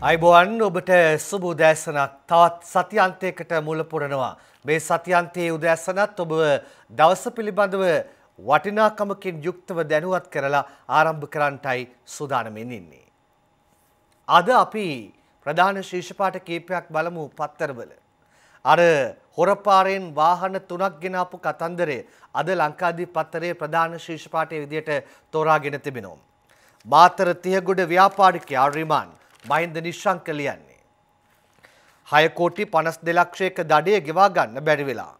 අයිබෝවන් ඔබට සුබ උදෑසනක් තවත් සතියන්තයකට මුල පුරනවා. මේ සතියන්තයේ උදෑසනත් ඔබ දවස පිළිබඳව වටිනාකමකින් යුක්තව දැනුවත් කරලා ආරම්භ කරන්නටයි සූදානමින් ඉන්නේ. අද අපි ප්‍රධාන ශීර්ෂපාට කීපයක් බලමු පත්තරවල. අර හොරපාරයෙන් වාහන තුනක් ගෙනාපු කතන්දරය අද ලංකාදී පත්තරේ ප්‍රධාන ශීර්ෂපාටය විදියට තෝරාගෙන තිබෙනවා. මාතර තියගොඩ ව්‍යාපාරිකයා රිමාන් මහින්ද නිශ්ශංක ලියන්නේ. හයකෝටි පනස් දෙලක්ෂයක දඩය ගෙවා ගන්න බැරි වෙලා.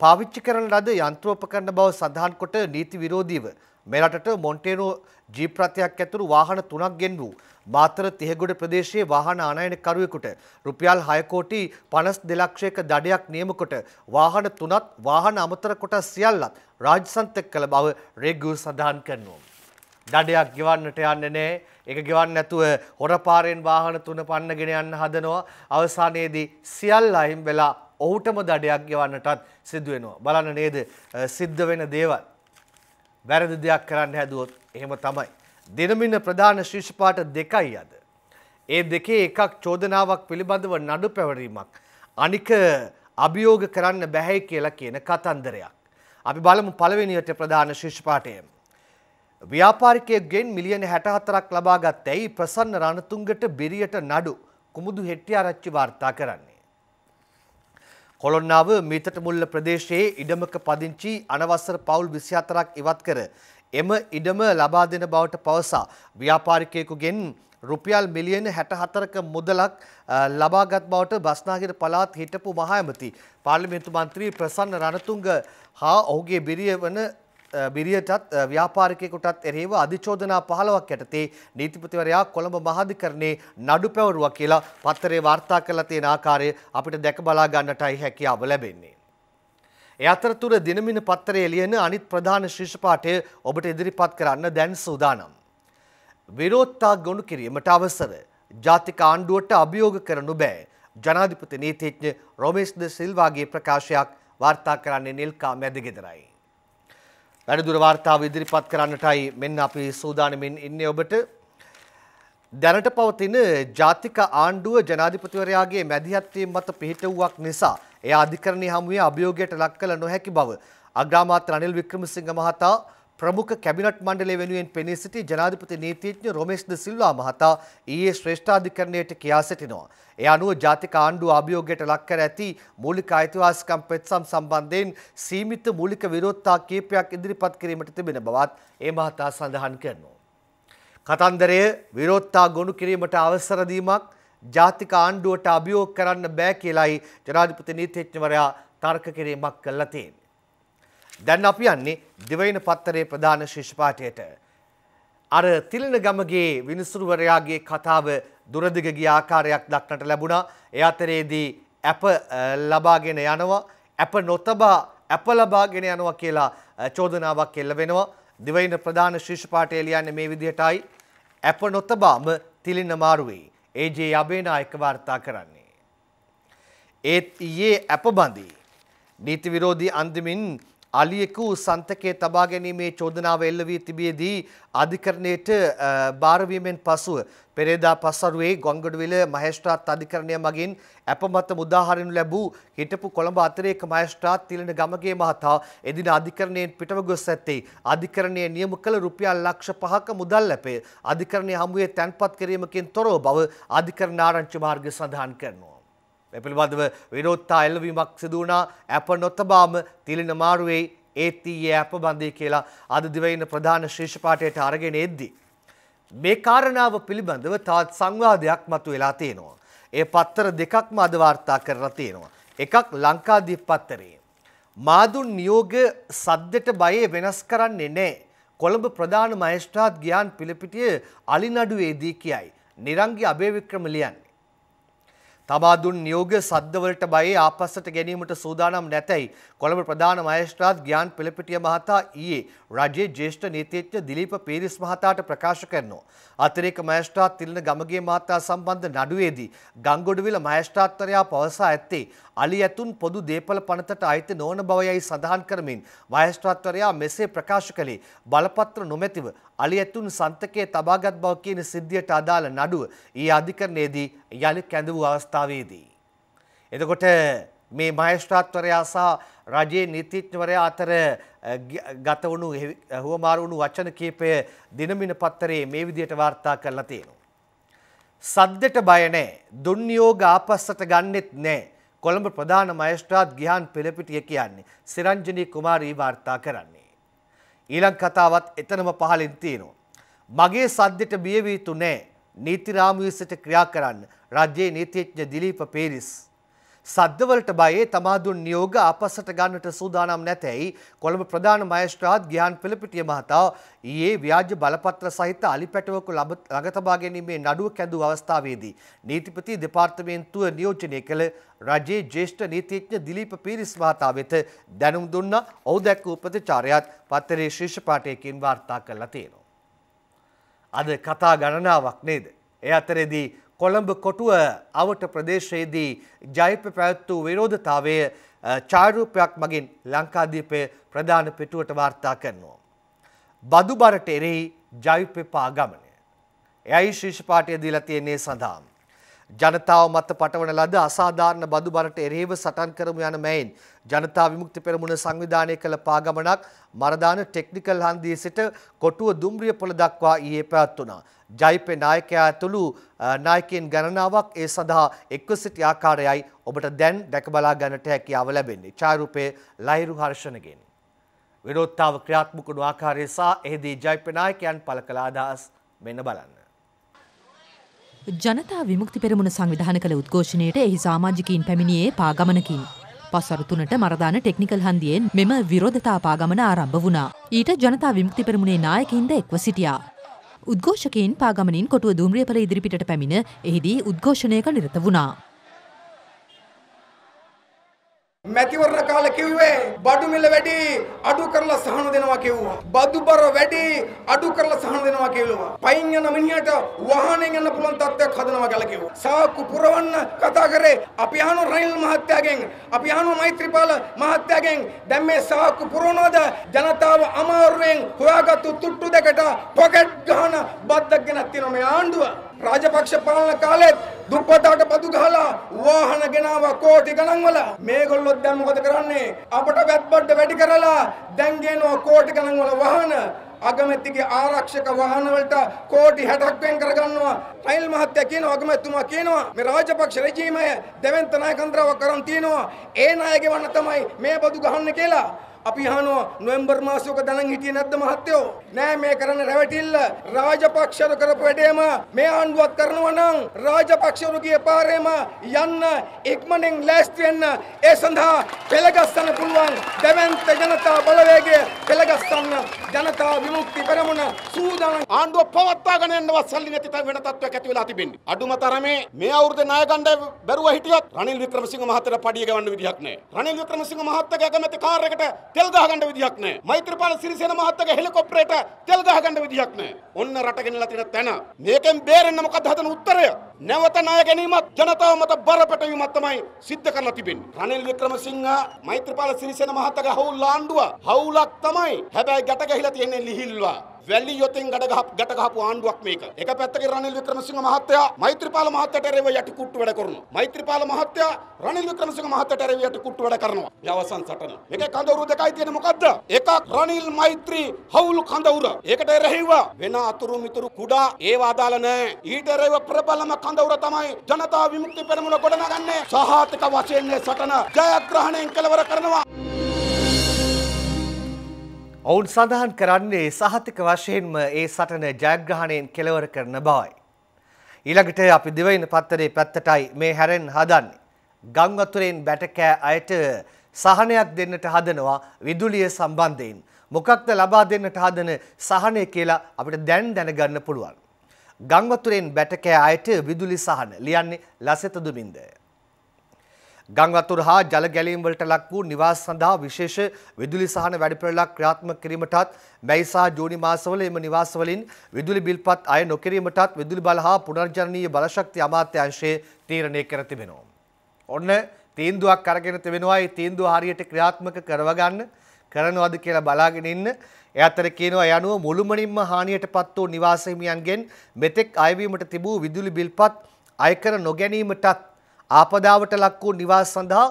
පාවිච්චි කරන ලද යන්ත්‍රෝපකරණ බව සඳහන් කොට නීති විරෝධීව මෙරටට මොන්ටේනෝ ජීප්‍රතියක් ඇතුළු වාහන තුනක් ගෙන් වූ මාතර තිහගොඩ ප්‍රදේශයේ වාහන ආනයනකරුවෙකුට රුපියල් 6 කෝටි 52 ලක්ෂයක දඩයක් නියම කොට වාහන තුනත් වාහන අමතර කොට සියල්ලත් රාජසන්තක කළ බව රේගු සඳහන් කරනවා. දඩයක් ගෙවන්නට යන්නේ නැහැ. ඒක ගෙවන්න නැතුව හොරපාරෙන් වාහන තුන පන්නගෙන යන්න හදනවා. අවසානයේදී සියල්ල අහිමි වෙලා ඔහුටම දඩයක් ගෙවන්නටත් සිදු වෙනවා. බලන්න නේද සිද්ධ වෙන දේවල්. වැරදි දෙයක් කරන්න හැදුවොත් එහෙම තමයි. දිනමින ප්‍රධාන ශීර්ෂපාට දෙකයි අද. ඒ දෙකේ එකක් චෝදනාවක් පිළිබඳව නඩු පැවරීමක්. අනික අභියෝග කරන්න බැහැ කියලා කියන කතන්දරයක්. අපි බලමු පළවෙනියට ප්‍රධාන ශිෂ්පාටය. ව්‍යාපාරිකයෙක්ගෙන් මිලියන 64ක් ලබා ගත්තැයි ප්‍රසන්න රණතුංගට බිරියට නඩු කුමුදු හෙට්ටිආරච්චි වාර්තා කරන්නේ. කොළොන්නාව මීතට මුල්ල ප්‍රදේශයේ ඉඩමක පදිංචි අනවසර පවුල් 24ක් ඉවත් කර එම ඉඩම ලබා දෙන බවට පවසා ව්‍යාපාරිකයෙකුගෙන් රුපියල් මිලියන 64ක මුදලක් ලබාගත් බවට බස්නාහිර පළාත් හිටපු මහ ඇමති පාර්ලිමේන්තු මන්ත්‍රී ප්‍රසන්න රණතුංග හා ඔහුගේ බිරිය වන බිරියටත් ව්‍යාපාරිකයෙකුටත් එරෙහිව අධිචෝදනා 15ක් යටතේ නීතිපතිවරයා කොළඹ මහාධිකරණයේ නඩු පැවරුවා කියලා පත්තරේ වාර්තා කරලා තියෙන ආකාරය අපිට දැක බලා ගන්නටයි හැකියාව ලැබෙන්නේ. ඒ අතරතුර දිනමින පත්තරයේ ලියන අනිත් ප්‍රධාන ශීර්ෂ පාඨය ඔබට ඉදිරිපත් කරන්න දැන් සූදානම්. විරෝධතා ගොනු කිරීමට අවසර ජාතික ආණ්ඩුවට අභියෝග කරනු බෑ. ජනාධිපති නීතිඥ රොමේෂ් ද සිල්වාගේ ප්‍රකාශයක් වාර්තා කරන්නේ නිල්කා මැදගෙදරයි. වැඩදුර වාර්තාව ඉදිරිපත් කරන්නටයි මෙන්න අපි සූදානමින් ඉන්නේ ඔබට. දැනට පවතින ජාතික ආණ්ඩුව ජනාධිපතිවරයාගේ මැදිහත්වීම මත පිහිටවුවක් නිසා එය අධිකරණයේ හමුවේ අභියෝගයට ලක් කළ නොහැකි බව. අග්‍රාමාත්‍ය රනිල් වික්‍රමසිංහ මහතා ප්‍රමුඛ කැබිනට් මණ්ඩලය වෙනුවෙන් පෙනී සිටි ජනාධිපති නීතිඥ රොමේෂ් ද සිල්වා මහතා ඊයේ ශ්‍රේෂ්ඨාධිකරණයට කියා සිටිනවා. ඒ අනුව ජාතික ආණ්ඩුව අභියෝගයට ලක් කර ඇති මූලික අයිතිවාසිකම් පෙත්සම් සම්බන්ධයෙන් සීමිත මූලික විරෝධතා කීපයක් ඉදිරිපත් කිරීමට තිබෙන බවත් ඒ මහතා සඳහන් කරනවා. කතන්දරය විරෝධතා ගොනු කිරීමට අවසර දීමක් ජාතික ආණ්ඩුවට අභියෝග කරන්න බෑ කියලායි ජනාධිපති නීතිඥවරයා තර්ක කිරීමක් කළා තියෙන්නේ. දැන් අපි යන්නේ දිවයින පත්තරේ ප්‍රධාන ශිෂ්පාටයට. අර තිලින ගමගේ විනිසුරුවරයාගේ කතාව දුරදිග ගිය ආකාරයක් දක්නට ලැබුණා. ඒ අතරේදී ඇප ලබාගෙන යනවා. ඇප නොතබා ඇප ලබාගෙන යනවා කියලා චෝදනාවක් එල්ල වෙනවා. දිවයින ප්‍රධාන ශිෂ්පාටය ලියන්නේ මේ විදිහටයි. ඇප නොතබාම තිලින මාරුවේ. ඒජේ අබේනායක වාර්තා කරන්නේ. ඒත් ඊයේ ඇප බඳී නීති විරෝධී අන්දමින් අලියෙකු සන්තකයේ තබා ගැනීමේ චෝදනාව එල්ල වී තිබියදී අධිකරණයට භාරවීමෙන් පසුව පෙරේදා පසරුවේ ගොංගඩවිල මහේස්ත්‍රාත් අධිකරණය මගින් අපමත මුදාහරිනු ලැබූ හිටපු කොළඹ අතිරේක මහේස්ත්‍රාත් තිලන ගමගේ මහතා එදින අධිකරණයෙන් පිටව ගොස් ඇත්තේ. අධිකරණයේ නියම කළ රුපියල් ලක්ෂ පහක මුදල් ලැබේ. අධිකරණය හමුවේ තැන්පත් කිරීමකින් තොරව බව අධිකරණ ආරංචි මාර්ග සඳහන් කරනවා. මේ පිළිබඳව විරෝධතා එල්ලවීමක් සිදු වුණා ඇප නොතබාම තිලින මාරුවේ ඒත් ඊයේ ඇප බඳී කියලා අද දිවයින ප්‍රධාන ශීර්ෂ පාඨයට අරගෙන එද්දී මේ කාරණාව පිළිබඳව තවත් සංවාදයක් මතුවලා තියෙනවා. ඒ පත්තර දෙකක්ම අද වාර්තා කරලා තියෙනවා. එකක් ලංකාදීප පත්තරේ. මාදුන් නියෝග සද්දට බයේ වෙනස් කරන්නේ නැහැ. කොළඹ ප්‍රධාන මහේස්ත්‍රාත් ගියාන් පිළිපිටිය අලිනඩුවේදී කියයි. නිරංගි අබේවික්‍රම ලියන්නේ. තමා දුන් නියෝග සද්දවලට බයේ ආපස්සට ගැනීමට සූදානම් නැතැයි කොළඹ ප්‍රධාන මහේස්ත්‍රාත් ග්‍යාන් පෙළපිටිය මහතා ඊයේ රජයේ ජ්‍යෙෂ්ඨ නීතිඥ දිලීප පීරිස් මහතාට ප්‍රකාශ කරනවා. අතිරේක මහේස්ත්‍රාත් තිලන ගමගේ මහතා සම්බන්ධ නඩුවේදී ගංගොඩවිල මහේස්ත්‍රාත්වරයා පවසා ඇත්තේ අලි ඇතුන් පොදු දේපල පනතට අයිති නොවන බවයයි සඳහන් කරමින් මහේස්ත්‍රාත්වරයා මෙසේ ප්‍රකාශ කළේ බලපත්‍ර නොමැතිව අලියැතුන් සන්තකයේ තබාගත් බව කියන සිද්ධියට අදාළ නඩුව ඊ අධිකරණයේදී යළි කැඳවූ අවස්ථාවේදී. එතකොට මේ මහේස්ත්‍රාත්වරයා සහ රජයේ නීතිඥවරයා අතර ගත වුණු හුවමාරු වුණු වචන කීපය දිනමින පත්තරේ මේ විදිහට වාර්තා කරලා තියෙනවා. සද්දට බය නැහැ. දුන්නියෝග ආපස්සට ගන්නෙත් නැහැ. කොළඹ ප්‍රධාන මහේස්ත්‍රාත් ගිහාන් පෙළපිටිය කියන්නේ සිරංජනී කුමාරී වාර්තා කරන්නේ. ඊළඟ කතාවත් එතනම පහලින් තියෙනවා. මගේ සද්දට බිය වී තු නැහැ. නීති රාමුවේ ක්‍රියා කරන්න රජයේ නීතිඥ දිලීප පේරිස් සද්දවලට බයේ තමාදුන් නියෝග අපසට ගන්නට සූදානම් නැතැයි කොළඹ ප්‍රධාන මයස්ත්‍රාත් ගියන් පෙළපිටිය මහතා ඊයේ ව්‍යාජ බලපත්‍ර සහිත අලි පැටවකු ළඟ තබා ගැනීමේ නඩුව කැඳූ අවස්ථාවේදී නීතිපති දෙපාර්තමේන්තුව නියෝජනය කළ රජයේ ජ්‍යෙෂ්ඨ නීතිඥ දිලීප පීරිස් මහතා වෙත දැනුම් දුන්නා. ඔහු දැක්වූ ප්‍රතිචාරයත් පත්තරේ ශීර්ෂ පාඨයකින් වාර්තා කරලා තියෙනවා. අද කතා ගණනාවක් නේද? ඒ අතරේදී කොළඹ කොටුව අවට ප්‍රදේශයේදී ජයිප පැවැත්වූ විරෝධතාවය චාරූපයක් මගින් ලංකාදීපය ප්‍රධාන පිටුවට වාර්තා කරනවා. බදු බරට එරෙහි ජයිප පාගමනය. එයයි ශිෂ්පාටය දීලා තියෙන්නේ සඳහාම. ජනතාව මත පටවන ලද අසාධාරණ බදු බරට එරෙහිව සටන් කරමු යන මෙයින් ජනතා විමුක්ති පෙරමුණ සංවිධානය කළ පාගමනක් මරදාන ටෙක්නිකල් හන්දියේ සිට කොටුව දුම්රිය පොළ දක්වා ඊයේ පැවැත්වුණා. ජයිපේ නායකයා ඇතුළු නායකයන් ගණනාවක් ඒ සඳහා එක්ව සිටි ආකාරයයි ඔබට දැන් දැක බලා ගන්නට හැකියාව ලැබෙන්නේ. ඡායාරූපයේ ලහිරු හර්ෂණගෙන්. විරෝධතාව ක්‍රියාත්මක වුණු ආකාරය සහ එහිදී ජයිපේ නායකයන් පළ කළ අදහස් මෙන්න බලන්න. ජනතා විමුක්ති පෙරමුණ සංවිධාන කළ උද්ඝෝෂණයට එහි සාමාජිකයින් පැමිණියේ පාගමනකින්. පස්වරු තුනට මරදාන ටෙක්නිකල් හන්දියෙන් මෙම විරෝධතා පාගමන ආරම්භ වුණා. ඊට ජනතා විමුක්ති පෙරමුණේ නායකින්ද එක්ව සිටියා. උද්ඝෝෂකයින් පාගමනින් කොටුව දුම්රියපල ඉදිරිපිටට පැමිණ එහිදී උද්ඝෝෂණයක නිරත වුණා. මැතිවරණ කාලේ කිව්වේ බඩු මිල වැඩි අඩු කරලා සහන දෙනවා කිව්වා. බදු බර වැඩි අඩු කරලා සහන දෙනවා කිව්වා. පයින් යන මිනිහට වාහනෙන් යන්න පුළුවන් තත්ත්වයක් හදනවා කියලා කිව්වා. සාක්කු පුරවන්න කතා කරේ අපි අහන රනිල් මහත්තයාගෙන් අපි අහන මෛත්‍රීපාල මහත්තයාගෙන් දැන් මේ සාක්කු පුරවනවද ජනතාව අමාරුවෙන් හොයාගත්තු තුට්ටු දෙකට පොකට් ගහන බද්දක් ගෙනත් තියෙනවා මේ ආණ්ඩුව. රාජපක්ෂ පාලන කාලෙත් දුප්පතාට බදු ගහලා වාහන ගෙනාවා කෝටි ගණන් වල මේගොල්ලොත් දැන් මොකද කරන්නේ? අපට වැත්බඩ වැඩි කරලා දැන් ගේනවා කෝටි ගණන් වල වාහන. අගමැතිගේ ආරක්ෂක වාහන වලට කෝටි 60ක් වෙන් කරගන්නවා. රයිල් මහත්තයා කියනවා අගමැතිතුමා කියනවා මේ රාජපක්ෂ රෙජීමය දෙවෙන්ත නායකන්ද්‍රාවක් කරන් තියනවා. ඒ නායකයන් තමයි මේ බදු ගහන්න කියලා. අපි අහනවා නොවැම්බර් මාසෙ ඔක දැනන් හිටියේ නැද්ද මහත්තයෝ? නෑ මේ කරන රැවටිල්ල රාජපක්ෂරු කරපු වැඩේම මේ ආණ්ඩුවත් කරනවා නම් රාජපක්ෂරු ගිය පාරේම යන්න ඉක්මනින් ලෑස්ති වෙන්න ඒ සඳහා පෙළගස්සන්න පුළුවන් දෙවන්ත ජනතා බලවේගය පෙළගස්සන්න ජනතා විමුක්ති පෙරමුණ සූදානම් ආණ්ඩුව පවත්වාගෙන යන්නවත් සල්ලි නැති තව වෙන තත්ත්වයක් ඇති වෙලා තිබෙන්නේ. අඩුම තරමේ මේ අවුරුද්දේ ණය ගන්න බැරුව හිටියොත් රනිල් වික්‍රමසිංහ මහත්තයාට පඩිය ගවන්න විදිහක් නැහැ. රනිල් වික්‍රමසිංහ මහත්තයාගේ අගමැති කාර් එකට තෙල් ගහගන්න විදිහක් නැහැ. මෛත්‍රීපාල සිරිසේන මහත්තයාගේ හෙලිකොප්ටරයට තෙල් ගහගන්න විදිහක් නැහැ. ඔන්න රට ගෙනලා තියෙන තැන. මේකෙන් බේරෙන්න මොකද්ද හදන උත්තරය? නැවත ණය ගැනීමත් ජනතාව මත බරපැටවීමක් තමයි සිද්ධ කරලා තිබෙන්නේ. රනිල් වික්‍රමසිංහ මෛත්‍රීපාල සිරිසේන මහත්තයාගේ හවුල් ආණ්ඩුව හවුලක් තමයි. හැබැයි ගැට ගැහිලා තියෙන්නේ ලිහිල්වා. වැලි යොතින් ගඩ ගහ ගැට ගහපු ආණ්ඩුවක් මේක. එක පැත්තකින් රනිල් වික්‍රමසිංහ මහත්තයා මෛත්‍රීපාල මහත්තයාට එරෙව යටි කුට්ටු වැඩ කරනවා. මෛත්‍රීපාල මහත්තයා රනිල් වික්‍රමසිංහ මහත්තයාට එරෙව යටි කුට්ටු වැඩ කරනවා. මේ අවසන් සටන. මේකේ කඳවුරු දෙකයි තියෙන්නේ මොකද්ද? එකක් රනිල් මෛත්‍රී හවුල් කඳවුර. ඒකට එරෙහිව වෙන අතුරු මිතුරු කුඩා ඒව අදාළ නැහැ. ඊට එරෙහිව ප්‍රබලම කඳවුර තමයි ජනතා විමුක්ති පෙරමුණ ගොඩනගන්නේ. සහාතික වශයෙන් මේ සටන ජයග්‍රහණයෙන් කෙලවර කරනවා. ඔවුන් සඳහන් කරන්නේ සහතික වශයෙන්ම ඒ සටන ජයග්‍රහණයෙන් කෙලවර කරන බවයි. ඊළඟට අපි දෙවයින පත්තරේ පැත්තටයි මේ හැරෙන් හදන්නේ. ගංවතුරෙන් බැටකෑ අයට සහනයක් දෙන්නට හදනවා විදුලිය සම්බන්ධයෙන්. මොකක්ද ලබා දෙන්නට හදන සහනය කියලා අපිට දැන් දැනගන්න පුළුවන්. ගංවතුරෙන් බැටකෑ අයට විදුලි සහන ලියන්නේ ලසත දුමින්ද. ගංවතුර හා ජල ගැලීම් වලට ලක් වූ නිවාස සඳහා විශේෂ විදුලි සහන වැඩපිළිවෙලක් ක්‍රියාත්මක කිරීමටත් මැයි සහ ජූනි මාසවල එම නිවාසවලින් විදුලි බිල්පත් අය නොකිරීමටත් විදුලි බල හා පුනර්ජනනීය බලශක්ති අමාත්‍යාංශය තීරණය කර තිබෙනවා. ඔන්න තීන්දුවක් අරගෙන තිබෙනවා. ඒ තීන්දුව හරියට ක්‍රියාත්මක කරව ගන්න කරනවද කියලා බලාගෙන ඉන්න. ඒ අතර කියනවා යනුව මුළුමනින්ම හානියට පත් වූ නිවාස හිමියන්ගෙන් මෙතෙක් අයවීමට තිබූ විදුලි බිල්පත් අයකර නොගැනීමටත් ආපදාවට ලක් වූ නිවාස සඳහා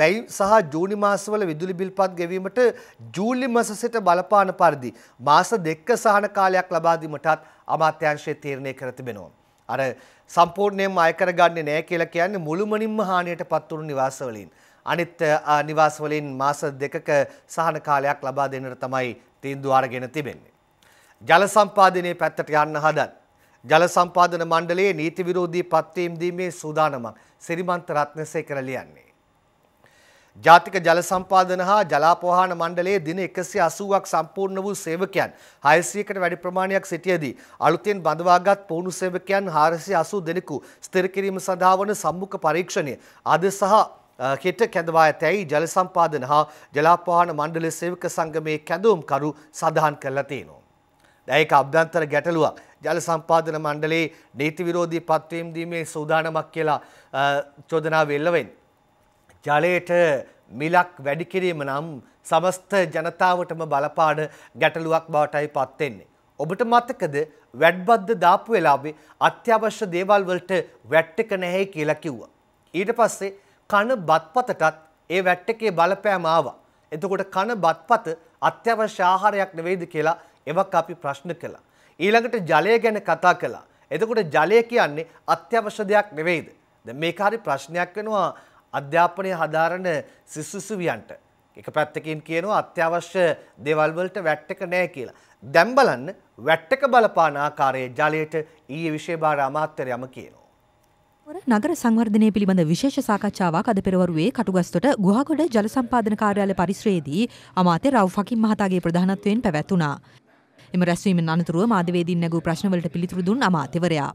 මැයි සහ ජූනි මාසවල විදුලි බිල්පත් ගෙවීමට ජූලි මාස සිට බලපාන පරිදි මාස දෙක සහන කාලයක් ලබා දීමටත් අමාත්‍යාංශය තීරණය කර තිබෙනවා. අර සම්පූර්ණයෙන්ම අය කරගන්නේ නැහැ කියලා කියන්නේ මුළුමනින්ම හානියට පත්වුණු නිවාසවලින්. අනිත් නිවාසවලින් මාස දෙකක සහන කාලයක් ලබා දෙන්නට තමයි තීන්දුව අරගෙන තිබෙන්නේ. ජල සම්පාදනයේ පැත්තට යන්න හදන ජල සම්පාදන මණ්ඩලයේ නීති විරෝධී පත්වීම් දීමේ සූදානමක් සිරිමන්ත රත්නසේකර ලියන්නේ. ජාතික ජල සම්පාදන හා ජලාපවාහන මණ්ඩලයේ දින 180ක් සම්පූර්ණ වූ සේවකයන් 600කට වැඩි ප්‍රමාණයක් සිටියදී අලුතෙන් බඳවාගත් පුහුණු සේවකයන් 480 දෙනෙකු ස්ථිර කිරීම සඳහා වන සම්මුඛ පරීක්ෂණය අද සහ හෙට කැඳවා ඇතැයි ජල සම්පාදන හා ජලාපවාහන මණ්ඩල සේවක සංගමේ කැඳවුම්කරු සඳහන් කරලා තියෙනවා. දැයක අභ්‍යන්තර ගැටලුවක් ජල සම්පාදන මණ්ඩලේ නීති විරෝධී පත්වීම් දීමේ සූදානමක් කියලා චෝදනාව එල්ලවෙන්. ජලයට මිලක් වැඩි කිරීම නම් සමස්ත ජනතාවටම බලපාන ගැටලුවක් බවටයි පත්වෙන්නේ. ඔබට මතකද වැඩ්බද්ද දාපු වෙලාවේ අත්‍යවශ්‍ය දේවල් වලට වැට් එක නැහැ කියලා කිව්වා. ඊට පස්සේ කන බත්පතටත් ඒ වැට් එකේ බලපෑම ආවා. එතකොට කන බත්පත අත්‍යවශ්‍ය ආහාරයක් නෙවෙයිද කියලා එවක් අපි ප්‍රශ්න කළා. ඊළඟට ජලය ගැන කතා කළා. එතකොට ජලය කියන්නේ අත්‍යවශ්‍ය දෙයක් නෙවෙයිද? දැන් මේක හරි ප්‍රශ්නයක් වෙනවා අධ්‍යාපනය හදාරන සිසුසුවියන්ට. එක පැත්තකින් කියනවා අත්‍යවශ්‍ය දේවල් වලට වැට් එක නැහැ කියලා. දැන් බලන්න වැට් එක බලපාන ආකාරයේ ජලයට ඊයේ විශේෂ අමාත්‍යරයම කියනවා. නගර සංවර්ධනය පිළිබඳ විශේෂ සාකච්ඡාවක් අද පෙරවරුවේ කටුගස්තොට ගුහගොඩ ජල සම්පාදන කාර්යාලය පරිශ්‍රයේදී අමාත්‍ය රව් ෆකින් මහතාගේ ප්‍රධානත්වයෙන් පැවැත්වුණා. එම රැස්වීමෙන් අනතුරුව මාධ්‍යවේදීන් නැගූ ප්‍රශ්නවලට පිළිතුරු දුන් අමාත්‍යවරයා.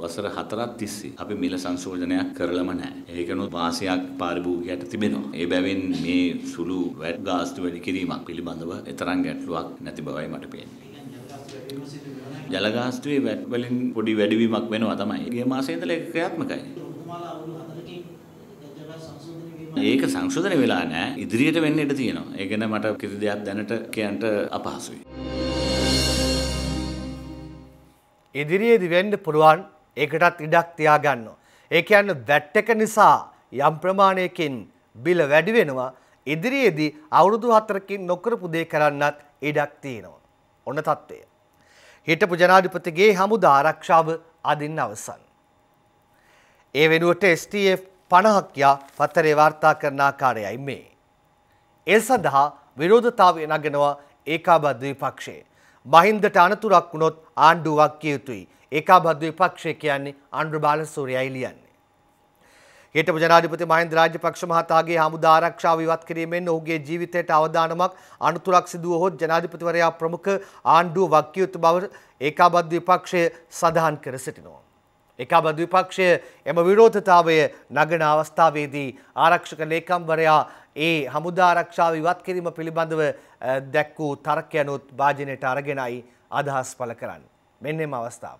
වසර හතරක් තිස්සේ අපි මිල සංශෝධනයක් කරලම නැහැ. ඒකනොත් වාසියක් පාරිභෝගිකයට තිබෙනවා. ඒ බැවින් මේ සුළු වැඩ ගාස්තු වැඩි කිරීමක් පිළිබඳව එතරම් ගැටලුවක් නැති බවයි මට පේන්නේ. ජල ගාස්තුවේ වැඩ වලින් පොඩි වැඩිවීමක් වෙනවා තමයි. ඒ මාසයේ ඉඳලා ඒක ක්‍රියාත්මකයි. ඒක සංශෝධනය වෙලා නැහැ. ඉදිරියට වෙන්න ඉඩ තියෙනවා. ඒ ගැන මට කිසි දෙයක් දැනට කියන්න අපහසුයි. ඉදිරියේදී වෙන්න පුළුවන් ඒකටත් ඉඩක් තියාගන්නවා. ඒ කියන්නේ වැට් එක නිසා යම් ප්‍රමාණයකින් බිල වැඩි වෙනවා. ඉදිරියේදී අවුරුදු 4කින් නොකරපු දේ කරන්නත් ඉඩක් තියෙනවා. ඔන්න තත්ත්වය. හිටපු ජනාධිපතිගේ හමුදා ආරක්ෂාව අදින් අවසන්. ඒ වෙනුවට STF 50ක් යා පත්තරේ වාර්තා කරන ආකාරයයි මේ. ඒ සඳහා විරෝධතාවය නගනවා ඒකාබද්ධ විපක්ෂයේ. මහින්දට අනතුරක් වුණොත් ආණ්ඩුවක් කිය යුතුයි. ඒකාබද්ධ විපක්ෂය කියන්නේ ආණ්ඩු බාලසූරියයි ලියන්නේ. හිටපු ජනාධිපති මහින්ද රාජපක්ෂ මහතාගේ හමුදා ආරක්ෂාව ඉවත් කිරීමෙන් ඔහුගේ ජීවිතයට අවදානමක් අනතුරක් සිදු වුවහොත් ජනාධිපතිවරයා ප්‍රමුඛ ආණ්ඩුව වක්කිය යුතු බව ඒකාබද්ධ විපක්ෂය සඳහන් කර සිටිනවා. ඒකාබද්ධ විපක්ෂය එම විරෝධතාවය නගන අවස්ථාවේදී ආරක්ෂක ලේකම්වරයා ඒ හමුදා ආරක්ෂාව ඉවත් කිරීම පිළිබඳව දැක් වූ තර්කයනුත් භාජනයට අරගෙනයි අදහස් පළ කරන්න. මෙන්න එම අවස්ථාව.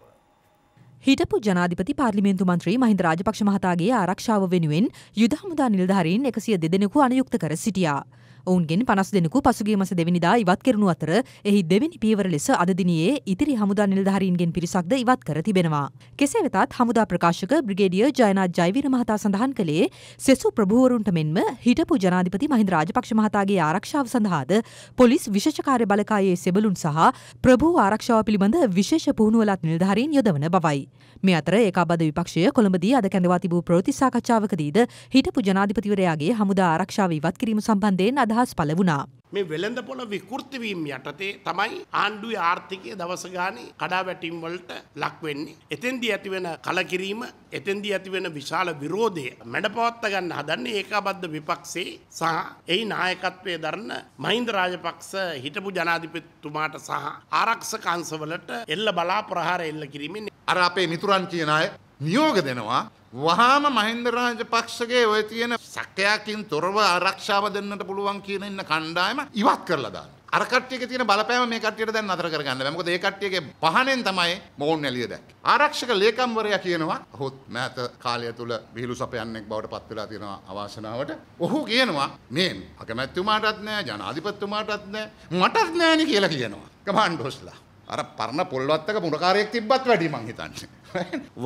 හිටපු ජනාධිපති පාර්ලිමේන්තු මන්ත්‍රී මහින්ද රාජපක්ෂ මහතාගේ ආරක්ෂාව වෙනුවෙන් යුද හමුදා නිලධාරීන් එකසිය දෙදෙනෙකු අනයුක්ත කර සිටියා. ඔවුන්ගෙන් පනස් දෙනෙකු පසුගේ මස දෙවනිදා ඉවත් කරනු අතර එහි දෙවැනි පීවර ලෙස අදදිනයේ ඉතිරි හමුදා නිලධාරීන්ගෙන් පිරිසක්ද ඉවත් කර තිබෙනවා. කෙසේ වෙතත් හමුදා ප්‍රකාශක බ්‍රිගේඩිය ජයනාත් ජයවීර මහතා සඳහන් කළේ සෙසු ප්‍රභූවරුන්ට මෙන්ම හිටපු ජනාධිපති මහින්ද රාජපක්ෂ මහතාගේ ආරක්ෂාව සඳහාද පොලිස් විශේෂකාර්ය බලකායේ සෙබලුන් සහ ප්‍රභූ ආරක්ෂාව පිළිබඳ විශේෂ පුහුණුවලත් නිලධාරීන් යොදවන බවයි. මේ අතර ඒකාබද විපක්ෂය කොළඹදී අද කැඳවා තිබූ ප්‍රවෘත්ති සාකච්ඡාවකදීද හිටපු ජනාධිපතිවරයාගේ හමුදා ආරක්ෂාව ඉවත් කිරීම සම්බන්ධයෙන් අදහස් පළ වුණා. මේ වෙළඳ පොළ විකෘතිවීම් යටතේ තමයි ආණ්ඩුවේ ආර්ථිකය දවස ගානේ කඩා වැටීම් වලට ලක් වෙන්නේ. එතෙන්දී ඇතිවෙන කලකිරීම, එතෙන්දී ඇතිවෙන විශාල විරෝධය මැඩපවත්ත ගන්න හදන්නේ ඒකාබද්ධ විපක්ෂේ සහ එහි නායකත්වයේ දරන මහින්ද රාජපක්ෂ හිටපු ජනාධිපතිතුමාට සහ ආරක්ෂක අංශවලට එල්ල බලා ප්‍රහාර එල්ල කිරීමෙන් අර අපේ මිතුරන් කියන අය නියෝග දෙනවා වහාම මහින්ද රාජපක්ෂගේ ඔය තියෙන සක්කයකින් තොරව ආරක්ෂාව දෙන්නට පුළුවන් කියන ඉන්න කණ්ඩායම ඉවත් කරලා දාන්න. අර කට්ටියක තියෙන බලපෑම මේ කට්ටියට දැන් නතර කරගන්න බෑ. මොකද ඒ කට්ටියගේ පහනෙන් තමයි මොවුන් එළිය දැක්කේ. ආරක්ෂක ලේකම්වරයා කියනවා ඔහුත් මෑත කාලය තුල විහිළු සපයන්නෙක් බවට පත් වෙලා තියෙනවා අවාසනාවට. ඔහු කියනවා මේ අකමැතිතුමාටත් නෑ ජනාධිපතිතුමාටත් නෑ මටත් නෑනේ කියලා කියනවා. කමාන්ඩෝස්ලා. අර පරණ පොල්වත්තක මුරකාරයෙක් තිබ්බත් වැඩි මං හිතන්නේ.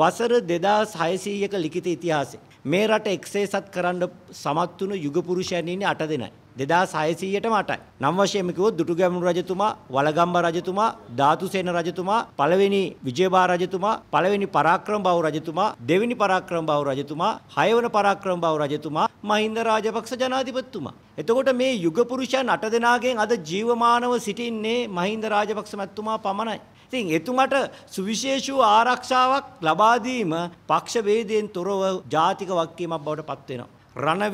වසර දෙදස් හයසීයක ලිඛිත ඉතිහාසය. මේ රට එක්සේසත් කරන්න සමත් වුණු යුගපුරුෂයන් ඉන්නේ අට දෙනයි. දෙදා සයසීයටම අටයි. නම් වශයෙන්ම කිව්වොත් දුටුගැමුණු රජතුමා, වලගම්බ රජතුමා, ධාතුසේන රජතුමා, පළවෙනි විජයබා රජතුමා, පළවෙනි පරාක්‍රම බහු රජතුමා, දෙවෙනි පරාක්‍රම බහු රජතුමා, හයවන පරාක්‍රම බහු රජතුමා, මහින්ද රාජපක්ෂ ජනාධිපතිතුමා. එතකොට මේ යුගපුරුෂයන් අට දෙනාගෙන් අද ජීවමානව සිටින්නේ මහින්ද රාජපක්ෂ මැතිතුමා පමණයි. ඉතින් එතුමට සුවිශේෂ වූ ආරක්ෂාවක් ලබා දීම පක්ෂ වේදයෙන් තොරව ජාතික වගකීමක් බවට පත් වෙනවා. රණ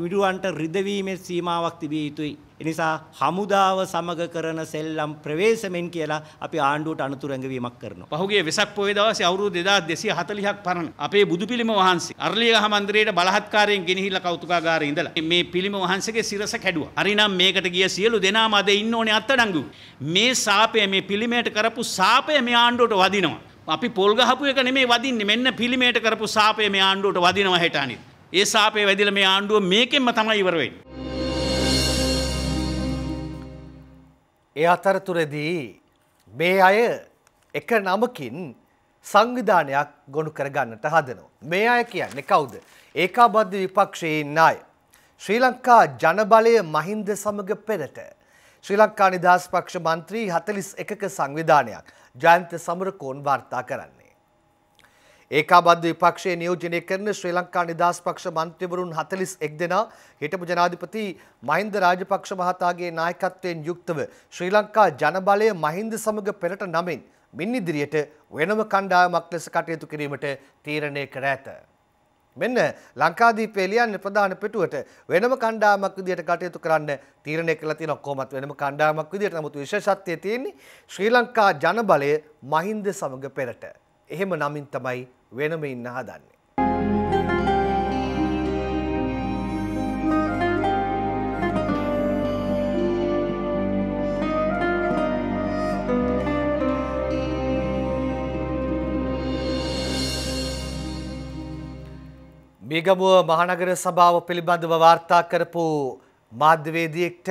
විදුවන්ට රිදවීමේ සීමාවක් තිබිය යුතුයි. එනිසා හමුදාව සමග කරන සෙල්ලම් ප්‍රවේශමෙන් කියලා අපි ආණ්ඩුවට අනතුරු ඇඟවීමක් කරනවා. පහුගිය වෙසක් පොය දවසේ අවුරුදු 2240ක් පරණ අපේ බුදු පිළිම වහන්සේ අරලියගහ මන්දිරයට බලහත්කාරයෙන් ගෙනහිල්ලා කෞතුකාගාරේ ඉඳලා මේ පිළිම වහන්සේගේ සිරස කැඩුවා. හරිනම් මේකට ගිය සියලු දෙනාම අද ඉන්න ඕනේ අත්අඩංගු. මේ සාපය මේ පිළිමයට කරපු සාපය මේ ආණ්ඩුවට වදිනවා. අපි පොල් ගහපු එක නෙමෙයි වදින්නේ මෙන්න පිළිමයට කරපු සාපය මේ ආණ්ඩුවට වදිනවා හෙට අනිත්. ඒ සාපේ වැදිලා මේ ආණ්ඩුව මේකෙන්ම තමයි ඉවර වෙන්නේ. ඒ අතරතුරදී මේ අය එක නමකින් සංවිධානයක් ගොනු කරගන්නට හදනවා. මේ අය කියන්නේ කවුද? ඒකාබද්ධ විපක්ෂයේ ඉන්න අය. ශ්‍රී ලංකා ජනබලය මහින්ද සමග පෙරට ශ්‍රී ලංකා නිදහස් පක්ෂ මන්ත්‍රී 41ක සංවිධානයක් ජයන්ත සමරකෝන් වාර්තා කරන්නේ. ඒකාබද්ධ විපක්ෂයේ නියෝජනය කරන ශ්‍රී ලංකා නිදහස් පක්ෂ මන්ත්‍රීවරුන් 41 දෙනා හිටපු ජනාධිපති මහින්ද රාජපක්ෂ මහතාගේ නායකත්වයෙන් යුක්තව ශ්‍රී ලංකා ජනබලය මහින්ද සමග පෙරට නමින් මින් ඉදිරියට වෙනම කණ්ඩායමක් ලෙස කටයුතු කිරීමට තීරණය කර ඇත. මෙන්න ලංකාදීපේ ලියන්නේ ප්‍රධාන පිටුවට වෙනම කණ්ඩායමක් විදියට කටයුතු කරන්න තීරණය කළා තියෙනවා කොහොමත් වෙනම කණ්ඩායමක් විදියට නමුත් විශේෂත්වයේ තියෙන්නේ ශ්‍රී ලංකා ජනබලය මහින්ද සමග පෙරට. එහෙම නමින් තමයි වෙනම ඉන්න හදන්නේ. මිගමුව මහනගර සභාව පිළිබඳව වාර්තා කරපු මාධ්‍යවේදියෙක්ට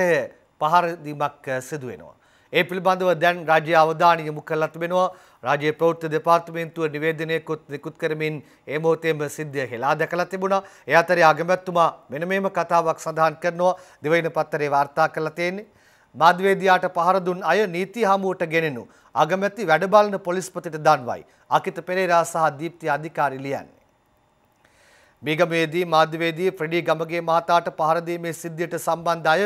පහරදීමක් සිදුවෙනවා. ඒ පිළිබඳව දැන් රාජ්‍ය අවධානය යොමු කරලා තිබෙනවා. රාජ්‍ය ප්‍රවෘත්ති දෙපාර්තමේන්තුව නිවේදනයකුත් නිකුත් කරමින් ඒ මොහොතේම සිද්ධිය හෙලා දැකලා තිබුණා. ඒ අතරේ අගමැතිතුමා මෙන්න මේම කතාවක් සඳහන් කරනවා. දිවයින පත්තරේ වාර්තා කරලා තියෙන්නේ. මාධ්‍යවේදියාට පහර දුන් අය නීති හමුවට ගෙනෙනු. අගමැති වැඩබලන පොලිස්පතිට දන්වයි. අකිත පෙරේරා සහ දීප්ති අධිකාරී ලියන්නේ. මේගමේදී මාධ්‍යවේදී ෆ්‍රෙඩී ගමගේ මහතාට පහර දීමේ සිද්ධියට සම්බන්ධ අය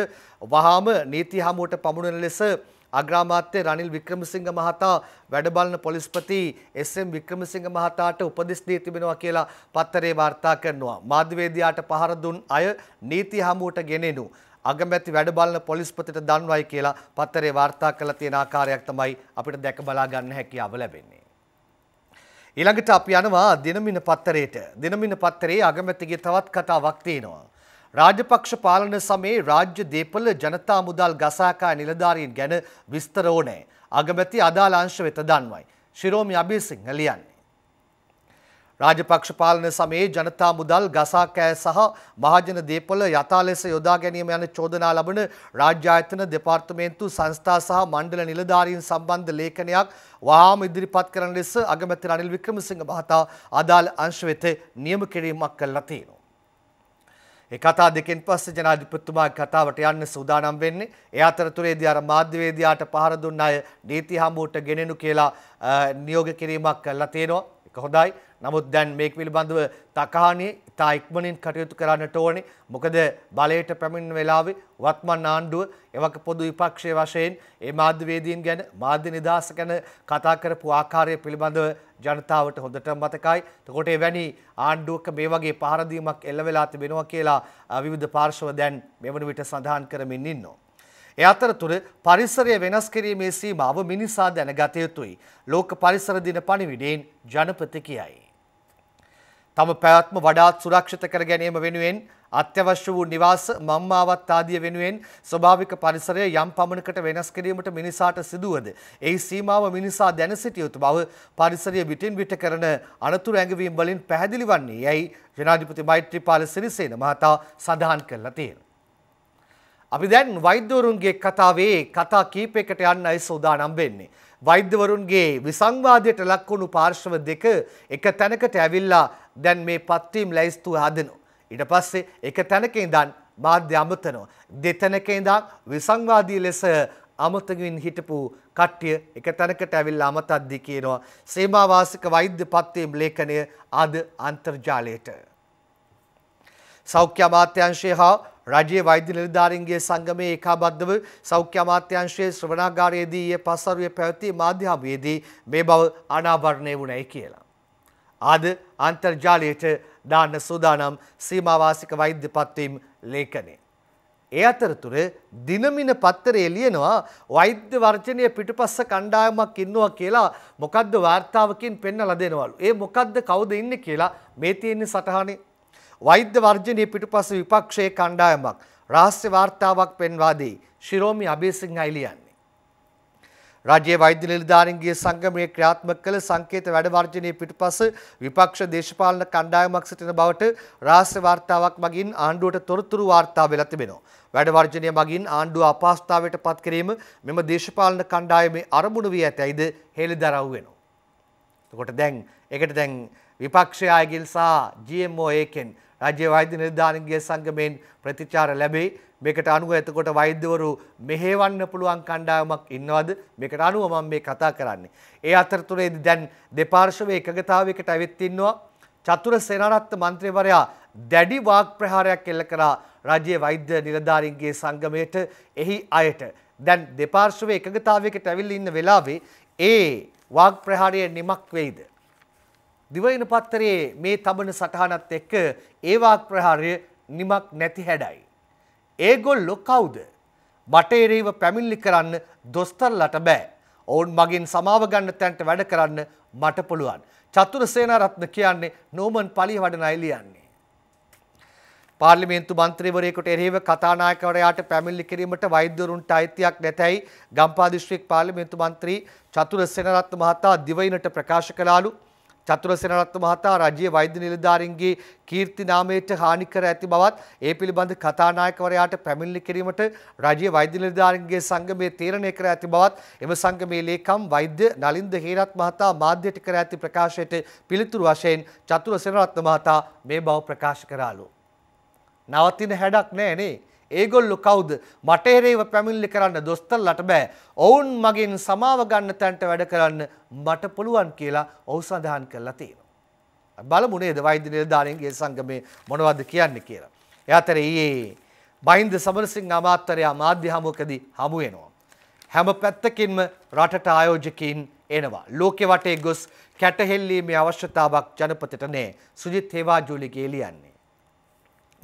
වහාම නීති හමුවට පමුණුන ලෙස අග්‍රාමාත්‍ය රනිල් වික්‍රමසිංහ මහතා වැඩබලන පොලිස්පති එස්.එම්. වික්‍රමසිංහ මහතාට උපදෙස් දී තිබෙනවා කියලා පත්තරේ වාර්තා කරනවා. මාධ්‍යවේදියාට පහර දුන් අය නීති හමුවට ගෙනෙනු. අගමැති වැඩබලන පොලිස්පතිට දන්වයි කියලා පත්තරේ වාර්තා කළ තියෙන ආකාරයක් තමයි අපිට දැක බලා ගන්න හැකියාව ලැබෙන්නේ. ඊළඟට අපි යනවා දිනමින පත්තරේට. දිනමින පත්තරේ අගමැතිගේ තවත් කතාවක් තියෙනවා. රාජපක්ෂ පාලන සමයේ රාජ්‍ය දේපල ජනතා මුදල් ගසාකා නිලධාරීන් ගැන විස්තර ඕනෑ. අගමැති අදාළ අංශ වෙත දන්වයි. ශිරෝමි අබිසිංහ ලියන්නේ. රාජපක්ෂ පාලන සමයේ ජනතා මුදල් ගසාකෑ සහ මහජන දේපොළ යථා ලෙස යොදා ගැනීම යන චෝදනා ලබන රාජ්‍ය ආයතන දෙපාර්තමේන්තු සංස්ථා සහ මණ්ඩල නිලධාරීන් සම්බන්ධ ලේඛනයක් වහාම ඉදිරිපත් කරන ලෙස අගමැති රනිල් වික්‍රමසිංහ මහතා අදාළ අංශ වෙත නියම කිරීමක් කළා තියෙනවා. ඒ කතා දෙකෙන් පස්සේ ජනාධිපතිතුමා කතාවට යන්න සූදානම් වෙන්නේ. ඒ අතරතුරේදී අර මාධ්‍යවේදියාට පහර දුන්න අය නීති හමුවට ගෙනෙනු කියලා නියෝග කිරීමක් කළා තියෙනවා. ඒක හොඳයි. නමුත් දැන් මේක පිළිබඳව තකහානිය ඉතා ඉක්මනින් කටයුතු කරන්නට ඕනේ. මොකද බලයට පැමිණෙන වෙලාවේ වත්මන් ආණ්ඩුව එවක පොදු විපක්ෂයේ වශයෙන් ඒ මාධ්‍යවේදීන් ගැන මාධ්‍ය නිදහස ගැන කතා කරපු ආකාරය පිළිබඳව ජනතාවට හොඳට මතකයි. එතකොට එවැනි ආණ්ඩුවක මේ වගේ පහර දීමක් එල්ල වෙලා තිබෙනවා කියලා විවිධ පාර්ශව දැන් මෙවන විට සඳහන් කරමින් ඉන්නවා. ඒ අතරතුර පරිසරය වෙනස් කිරීමේ සීමාව මිනිසා දැනගත යුතුයි. ලෝක පරිසර දින පණිවිඩයෙන් ජනපති කියයි. තම පැවැත්ම වඩාත් සුරක්ෂිත කර ගැනීම වෙනුවෙන් අත්‍යවශ්‍ය වූ නිවාස මම්මාවත් ආදිය වෙනුවෙන් ස්වභාවික පරිසරය යම් පමණකට වෙනස් කිරීමට මිනිසාට සිදුවද එහි සීමාව මිනිසා දැන සිටිය යුතු බව පරිසරය විටින් විට කරන අනතුරු ඇඟවීම් වලින් පැහැදිලි වන්නේ යැයි ජනාධිපති මෛත්‍රීපාල සිරිසේන මහතා සඳහන් කළා තියෙනවා. අපි දැන් වෛද්‍යවරුන්ගේ කතාවේ කතා කීපයකට යන්නයි සූදානම් වෙන්නේ. වෛද්‍යවරුන්ගේ විසංවාදයට ලක්වුණු පාර්ශව දෙක එක තැනකට ඇවිල්ලා දැන් මේ පත්වීම් ලැයිස්තුව හදනවා. ඊට පස්සේ එක තැනක ඉඳන් මාධ්‍ය අමතනවා. දෙතැනක ඉඳන් විසංවාදී ලෙස අමතකින් හිටපු කට්ටිය එක තැනකට ඇවිල්ලා අමතද්දි කියනවා සීමාවාසික වෛද්‍ය පත්වීම් ලේඛනය අද අන්තර්ජාලයට. සෞඛ්‍ය අමාත්‍යංශය හා රජයේ වෛද්‍ය නිලධාරීන්ගේ සංගමයේ ඒකාබද්ධව සෞඛ්‍ය අමාත්‍යංශයේ ශ්‍රවණාගාරයේදී ඊයේ පස්වරුවේ පැවති මාධ්‍ය හමුවේදී මේ බව අනාවරණය වුණයි කියලා. ආද අන්තර්ජාලයට දාන්න සූදානම් සීමාවාසික වෛද්‍ය පත්වීම් ලේඛනය. ඒ අතරතුර දිනමින පත්තරේ ලියනවා වෛද්‍ය වර්ජනය පිටුපස්ස කණ්ඩායමක් ඉන්නවා කියලා මොකද්ද වාර්තාවකින් පෙන්වලා දෙනවලු. ඒ මොකද්ද කවුද ඉන්නේ කියලා මේ තියෙන්නේ සටහනේ. වෛද්‍ය වර්ජනය පිටුපස විපක්ෂයේ කණ්ඩායමක් රහස්‍ය වාර්තාවක් පෙන්වා දී ශිරෝමි අබේසිංහයි ලියන්නේ. රජයේ වෛද්‍ය නිලධාරීන්ගේ සංගමයේ ක්‍රියාත්මක කළ සංකේත වැඩ වර්ජනයේ පිටුපස විපක්ෂ දේශපාලන කණ්ඩායමක් සිටින බවට රහස්‍ය වාර්තාවක් මගින් ආණ්ඩුවට තොරතුරු වාර්තා වෙලා තිබෙනවා. වැඩ වර්ජනය මගින් ආණ්ඩුව අපහසුතාවයට පත් කිරීම මෙම දේශපාලන කණ්ඩායමේ අරමුණු වී ඇතැයිද හෙළිදරව් වෙනවා. එතකොට දැන් ඒකට දැන් විපක්ෂය අයගිල් සහ GMO ඒකෙන් රජ්‍ය වෛද්‍ය නිලධාරීන්ගේ සංගමයෙන් ප්‍රතිචාර ලැබේ. මේකට අනුව එතකොට වෛද්‍යවරු මෙහෙවන්න පුළුවන් කණ්ඩායමක් ඉන්නවද? මේකට අනුව මම මේ කතා කරන්නේ. ඒ අතරතුරේදී දැන් දෙපාර්ශවයේ එකගතාවයකට ඇවිත් ඉන්නවා. චතුර සේනාරත්න මන්ත්‍රීවරයා දැඩි වාග් ප්‍රහාරයක් එල්ල කරා රජයේ වෛද්‍ය නිලධාරීන්ගේ සංගමයට එහි අයට. දැන් දෙපාර්ශවයේ එකගතාවයකට ඇවිල්ලා ඉන්න වෙලාවේ ඒ වාග් ප්‍රහාරය නිමක් වෙයිද? දිවයින පත්තරයේ මේ තබන සටහනත් එක්ක ඒ වාග් ප්‍රහාරය නිමක් නැති හැඩයි. ඒගොල්ලො කවුද? මට එරෙහිව පැමිණිලි කරන්න දොස්තරලට බෑ. ඔවුන් මගින් සමාව ගන්න තැන්ට වැඩ කරන්න මට පුළුවන්. චතුර සේනාරත්න කියන්නේ නෝමන් පලිය වඩන අය ලියන්නේ. පාර්ලිමේන්තු මන්ත්‍රීවරයෙකුට එරෙහිව කතානායකවරයාට පැමිණිලි කිරීමට වෛද්‍යවරුන්ට අයිතියක් නැතැයි ගම්පා දිස්ත්‍රික් පාර්ලිමේන්තු මන්ත්‍රී චතුර සේනාරත්න මහතා දිවයිනට ප්‍රකාශ කළාලු. චතුර සේනාරත්න මහතා රජයේ වෛද්‍ය නිලධාරීන්ගේ කීර්ති නාමයට හානි කර ඇති බවත් ඒ පිළිබඳ කතානායකවරයාට පැමිණිලි කිරීමට රජයේ වෛද්‍ය නිලධාරීන්ගේ සංගමය තීරණය කර ඇති බවත් එම සංගමේ ලේකම් වෛද්‍ය නලින්ද හේරත් මහතා මාධ්‍යයට කර ඇති ප්‍රකාශයට පිළිතුරු වශයෙන් චතුර සේනාරත්න මහතා මේ බව ප්‍රකාශ කරාලු. නවතින හැඩක් නෑ නේ. ඒගොල්ලු කවුද මට එරේව පැමිණිලි කරන්න දොස්තරලට බෑ. ඔවුන් මගින් සමාව ගන්න තැන්ට වැඩ කරන්න මට පුළුවන් කියලා ඔහු සඳහන් කරලා තියෙනවා. බලමු නේද වෛද්‍ය නිලධාරීන්ගේ සංගමේ මොනවද කියන්නේ කියලා. ඒ අතර ඊයේ මහින්ද සමරසිංහ අමාත්‍යරයා මාධ්‍ය හමුවකදී හමු වෙනවා. හැම පැත්තකින්ම රටට ආයෝජකයින් එනවා. ලෝකෙ වටේ ගොස් කැටහෙල්ලීමේ අවශ්‍යතාවක් ජනපතට නෑ. සුජිත් හේවාජූලිගේ ලියන්නේ.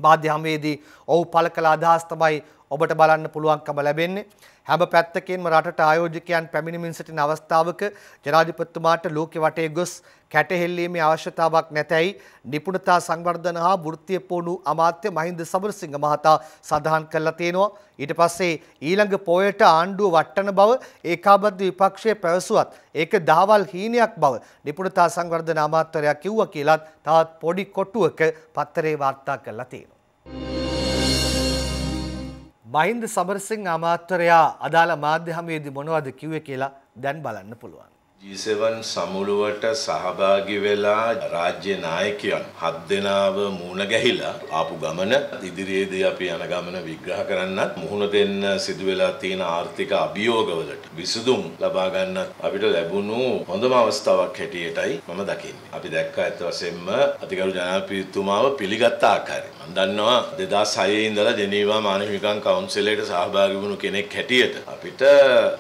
මාධ්‍ය හමුවේදී ඔහු පළ කළ අදහස් තමයි ඔබට බලන්න පුළුවන්කම ලැබෙන්නේ. හැම පැත්තකින්ම රටට ආයෝජකයන් පැමිණෙමින් සිටින අවස්ථාවක ජනාධිපතිතුමාට ලෝකෙ වටේ ගොස් කැටහෙල්ලීමේ අවශ්‍යතාවක් නැතැයි නිපුණතා සංවර්ධන හා වෘත්තීය පුහුණු අමාත්‍ය මහින්ද සමරසිංහ මහතා සඳහන් කළා තියෙනවා. ඊට පස්සේ ඊළඟ පොයට ආණ්ඩුව වට්ටන බව ඒකාබද්ධ විපක්ෂය පැවසුවත් ඒක දහවල් හීනයක් බව නිපුණතා සංවර්ධන අමාත්‍යරයා කිව්වා කියලත් තවත් පොඩි කොටුවක පත්තරේ වාර්තා කරලා තියෙනවා. මහින්ද සමරසිංහ අමාත්‍යරයා අදාළ මාධ්‍ය හමුවේදී මොනවද කිව්වේ කියලා දැන් බලන්න පුළුවන්. G7 සමුළුවට සහභාගි වෙලා රාජ්‍ය නායකයන් හත් දෙනාව මුණ ගැහිලා ආපු ගමන ඉදිරියේදී අපි යන ගමන විග්‍රහ කරන්නත් මුහුණ දෙන්න සිදු වෙලා තියෙන ආර්ථික අභියෝගවලට විසඳුම් ලබා ගන්නත් අපිට ලැබුණු හොඳම අවස්ථාවක් හැටියටයි මම දකින්නේ. අපි දැක්කා ඇත්ත වශයෙන්ම අතිගරු ජනාධිපතිතුමාව පිළිගත් ආකාරය. මම දන්නවා 2006 ඉඳලා ජෙනීවා මානව හිමිකම් කවුන්සිලයට සහභාගී වුණු කෙනෙක් හැටියට අපිට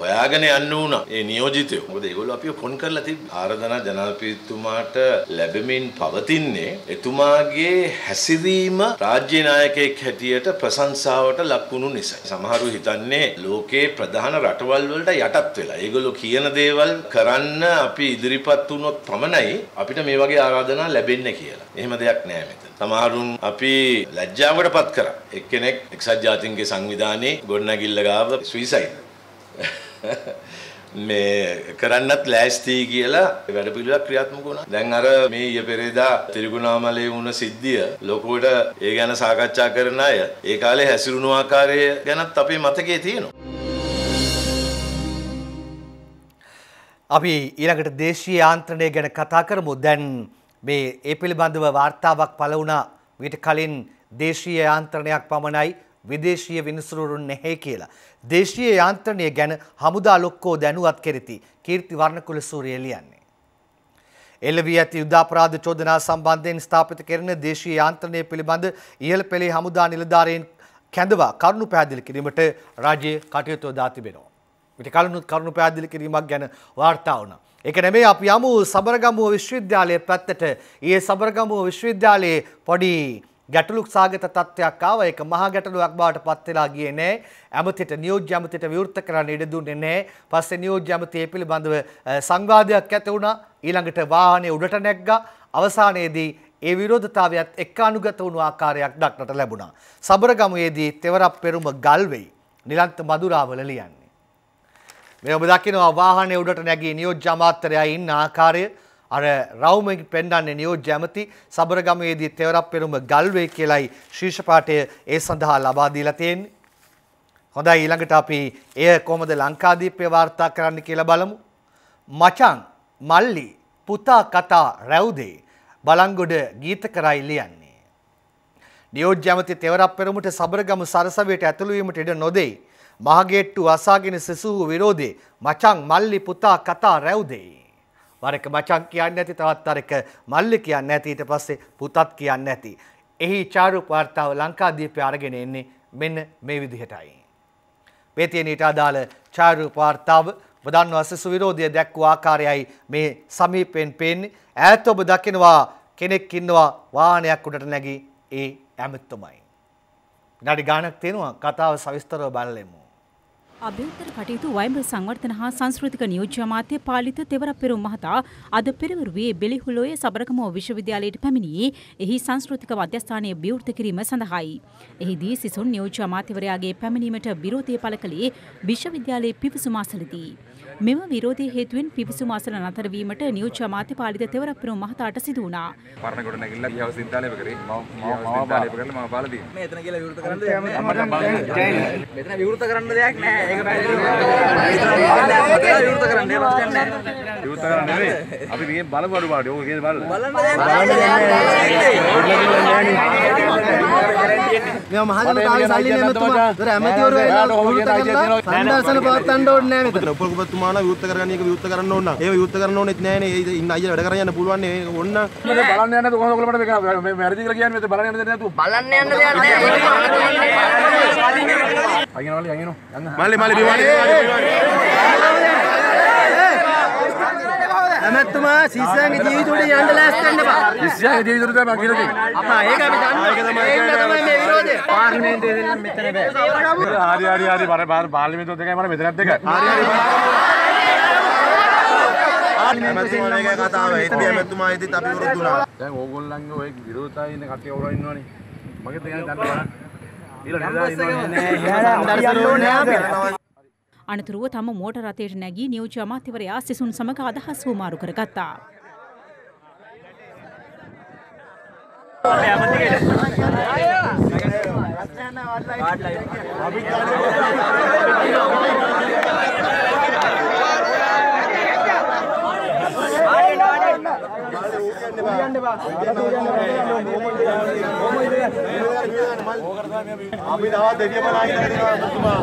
හොයාගෙන යන්න වුණා. ඒ නියෝජිතයෝ. මොකද ඒගොල්ලෝ අපි අපි කොන් කරලා තිබ්බ ආරාධනා ජනාධිපතිතුමාට ලැබෙමින් පවතින්නේ එතුමාගේ හැසිරීම රාජ්‍ය නායකයෙක් හැටියට ප්‍රශංසාවට ලක්වුණු නිසා. සමහරු හිතන්නේ ලෝකේ ප්‍රධාන රටවල් වලට යටත් වෙලා. ඒගොල්ලෝ කියන දේවල් කරන්න අපි ඉදිරිපත් වුණොත් පමණයි අපිට මේ වගේ ආරාධනා ලැබෙන්නේ කියලා. එහෙම දෙයක් නෑ මෙතන. සමහරුන් අපි ලැජ්ජාවට පත් කරා. එක්කෙනෙක් එක්සත් ජාතීන්ගේ සංවිධානයේ ගොඩනැගිල්ල ගාව සුයිසයිඩ්. මේ කරන්නත් ලෑස්ති කියලා වැඩපිළිවෙලක් ක්‍රියාත්මක වුණා. දැන් අර මේ ඊය පෙරේදා තිරිකුණාමලේ වුණ සිද්ධිය ලෝකෙට ඒ ගැන සාකච්ඡා කරන අය ඒ කාලේ හැසිරුණු ආකාරය ගැනත් අපේ මතකයේ තියෙනවා. අපි ඊළඟට දේශීය ආන්ත්‍රණය ගැන කතා කරමු. දැන් මේ ඒ පිළිබඳව වාර්තාවක් පළ වුණා ඊට කලින් දේශීය යාන්ත්‍රණයක් පමණයි විදේශීය විනිසුරුන් නැහැ කියලා. දේශීය යාන්ත්‍රණය ගැන හමුදා ලොක්කෝ දැනුවත් කෙරෙති. කීර්ති වර්ණකුල සූරිය ලියන්නේ. එල්ලවී ඇති යුද්ධාපරාධ චෝදනා සම්බන්ධයෙන් ස්ථාපිත කෙරෙන දේශීය යාන්ත්‍රණය පිළිබඳ ඉහළ පෙළේ හමුදා නිලධාරීන් කැඳවා කරුණු පැහැදිලි කිරීමට රාජ්‍ය කටයුතු දා තිබෙනවා. ඊට කලිනුත් කරුණු පැහැදිලි කිරීමක් ගැන වාර්තා වුණා. ඒක නෙමෙයි අපි යමු සබරගමුව විශ්වවිද්‍යාලයේ පැත්තට. ඊයේ සබරගමුව විශ්වවිද්‍යාලයේ පොඩි ගැටලු සාගත තත්ත්වයක් ආවා. ඒක මහා ගැටලුවක් බවට පත් වෙලා ගියේ නෑ. ඇමතිට නියෝජ්‍ය ඇමතිට විවෘත කරන්න ඉඩ දුන්නේ නෑ. පස්සේ නියෝජ්‍ය ඇමතිය පිළිබඳව සංවාදයක් ඇති වුණා. ඊළඟට වාහනේ උඩට නැග්ගා. අවසානයේදී ඒ විරෝධතාවයත් එක්ක අනුගත වුණු ආකාරයක් දක්නට ලැබුණා. සබරගමුවේදී තෙවරක් පෙරුම ගල් වෙයි. නිලන්ත මදුරාවල ලියන්නේ. මේ ඔබ දකිනවා වාහනේ උඩට නැගී නියෝජ්‍ය අමාත්‍යරයා ඉන්න ආකාරය අර රවුමෙන් පෙන්වන්නේ නියෝජ්‍ය ඇමති සබරගමේදී තෙවරක් පෙරුම ගල්වේ කියලයි ශීර්ෂ පාඨය ඒ සඳහා ලබා දීලා තියෙන්නේ. හොඳයි ඊළඟට අපි එය කොහොමද ලංකාදීපය වාර්තා කරන්න කියලා බලමු. මචං මල්ලි පුතා කතා රැවුදේ බලංගොඩ ගීත කරයි ලියන්නේ. නියෝජ්‍ය ඇමති තෙවරක් පෙරමුට සබරගම සරසවියට ඇතුළු වීමට ඉඩ නොදෙයි. මහගේට්ටු අසාගෙන සෙසූ විරෝධේ මචං මල්ලි පුතා කතා රැව්දේ. වරක මචං කියන්න ඇති තවත් අරක මල්ලි කියන්න ඇති ඊට පස්සේ පුතත් කියන්න ඇති. එහි චාරු වාර්තාව ලංකාදීපය අරගෙන එන්නේ මෙන්න මේ විදිහටයි. පේතියනීට අදාළ චාරු වාර්තාව වදන් වසසු විරෝධය දැක්වූ ආකාරයයි මේ සමීපයෙන් පේන්නේ ඈත ඔබ දකිනවා කෙනෙක් ඉන්නවා වාහනයක් උඩට නැගී ඒ ඇමතුමයි. නඩි ගානක් තියෙනවා කතාව සවිස්තරව බලලෙමු. අභ්‍යන්තර කටයුතු වයඹ සංවර්ධන හා සංස්කෘතික නියෝජ්‍ය අමාත්‍ය පාලිත තෙවර පෙරුම් මහතා අද පෙරවරුවේ බෙලිහුලෝය සබරකමෝ විශ්වවිද්‍යාලයට පැමිණියේ එහි සංස්කෘතික මධ්‍යස්ථානය විවෘත කිරීම සඳහායි. එහිදී සිසුන් නියෝජ්‍ය අමාත්‍යවරයාගේ පැමිණීමට විරෝධය පළ කළේ විශ්වවිද්‍යාලයේ පිවිසුම අසලදී. මෙම විරෝධය හේතුවෙන් පිවිසුම අසල නතර වීමට නියෝජ්‍ය අමාත්‍ය පාලිත තෙවර පෙරුම් මහතාට සිදු වුණා. පරණ කොට නැගිල්ලා ගියව සින්තාලේප කරේ මම සින්තාලේප කරලා මම පාලා තියෙනවා. මේ එතන කියලා විවෘත කරන්න දෙයක් නැහැ. මෙතන විවෘත කරන්න දෙයක් නැහැ. ඒක පැහැදිලි විවෘත කරන්න දෙයක් නැහැ. විවෘත කරන්න නෙවෙයි. අපි මේකෙන් බලමු අඩු පාඩු. ඕක කියන්නේ බලන්න. බලන්න මේ මහජනතාවගේ සල්ලි නෙමෙතුමා. දර ඇමතිවරු විවෘත කරලා සංදර්ශන පවත්වන්න ඕනේ නැහැ මෙතන. උපකුපතුමාලා විවෘත කරගන්න එක විවෘත කරන්න ඕන නම් ඒ විවෘත කරන්න ඕනෙත් නෑනේ. ඒ ඉන්න අයියලා වැඩ කරන් යන්න පුළුවන් නේ. ඔන්න බලන්න යන්න කොහොමද ඔයගොල්ලෝ මට මේක වැරදි කියලා කියන්නේ මෙතන බලන්න යන්න දෙන්නේ නැතුව. බලන්න යන්න දෙයක් නැහැ. අයියනවලි අයියනෝ. යන්න. මල්ලි මල්ලි බිමාරි ඇමැත්තුමා ශිෂ්‍යයන්ගේ ජීවිතවලට යන්න ලෑස්ති වෙන්න එපා. ශිෂ්‍යයන්ගේ ජීවිතවලට තමයි කියලා තියෙන්නේ. අපා ඒක අපි දන්නවා. ඒක තමයි මේ විරෝධය. පාර්ලිමේන්තුවේ දෙන්න මෙතන බෑ. හරි හරි හරි බර පාර්ලිමේන්තුව දෙකයි මට මෙතනත් දෙකයි. හරි හරි. ඇමතුමාලා එකයි කතාව. ඒත් ඇමතුමා ඉදිත් අපි විරුද්ධ වුණා. දැන් ඕගොල්ලන්ගේ ඔය විරෝධතාවය ඉන්න කට්ටිය ඔරව ඉන්නවනේ. මගෙත් දැන් දන්න බලන්න. ඊළඟ නේද අනතුරුව තම මෝට රථයට නැගී නියෝජ්‍ය අමාත්‍යවරයා සිසුන් සමග අදහස් හුවමාරු කරගත්තා. අපි තවත් දෙවිය බලා ඉඳලා මුතුමා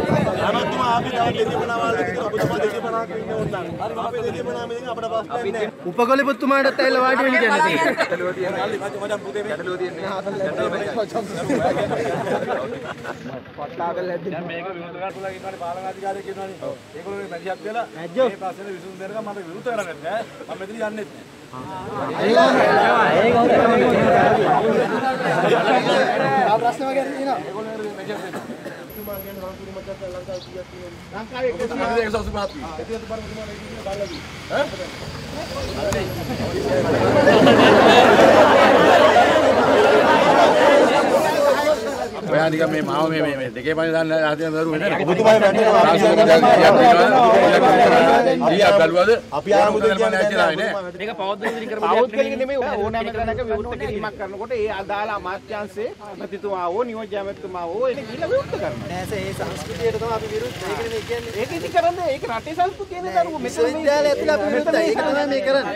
අනතුමා අපි තවත් දෙවිය බලා වල අපි තවත් දෙවිය බලා ඉන්න ඕන හරි අපි දෙවිය බලා මේක අපිට ප්‍රශ්න නැහැ උපකොළ පුතුමාටත් ඇවිල්ලා වාඩි වෙන්න කියන්නේ ගැටලුව තියෙනවා මචං පුතේ මේ ගැටලුව තියෙන්නේ දැන් මේක විරුද්ධ කරලා ඉන්නවානේ පාලනාධිකාරිය කියනවානේ ඒගොල්ලෝ මේ මැදිහත් වෙලා මේ ප්‍රශ්නේ විසඳුම් දෙනකම් මට විරුද්ධ කරන්නේ නැහැ මම මෙතන යන්නෙත් නැහැ ප්‍රශ්න වගේ තියෙනවා ලංකාවේ 185 ඔයා නිකන් මේ මාව මේ මේ දෙකේ පණ දාන්න හදන දරුවෝ නේද? ඔබතුමායි වැටෙනවා. ඊයක් බැලුවද? අපි ආරමුදේ කියන්නේ නේ. මේක පෞද්ගලික කරපු දෙයක් නෙමෙයි ඕනෑම තැනක විවෘත කිරීමක් කරනකොට ඒ අදාළ අමාත්‍යාංශයේ මැතිතුමා හෝ නියෝජ්‍ය ඇමතිතුමා හෝ ඒක ගිහිල්ලා විවෘත කරනවා. නෑ සර් ඒ සංස්කෘතියට තමයි අපි විරුද්ධ. ඒකනේ මේ කියන්නේ. ඒක ඉතින් කරන්නේ ඒක රටේ සංස්කෘතියනේ දරුවෝ මෙතන විශ්වවිද්‍යාලය ඇතුළේ අපි විරුද්ධයි. ඒක තමයි මේ කරන්නේ.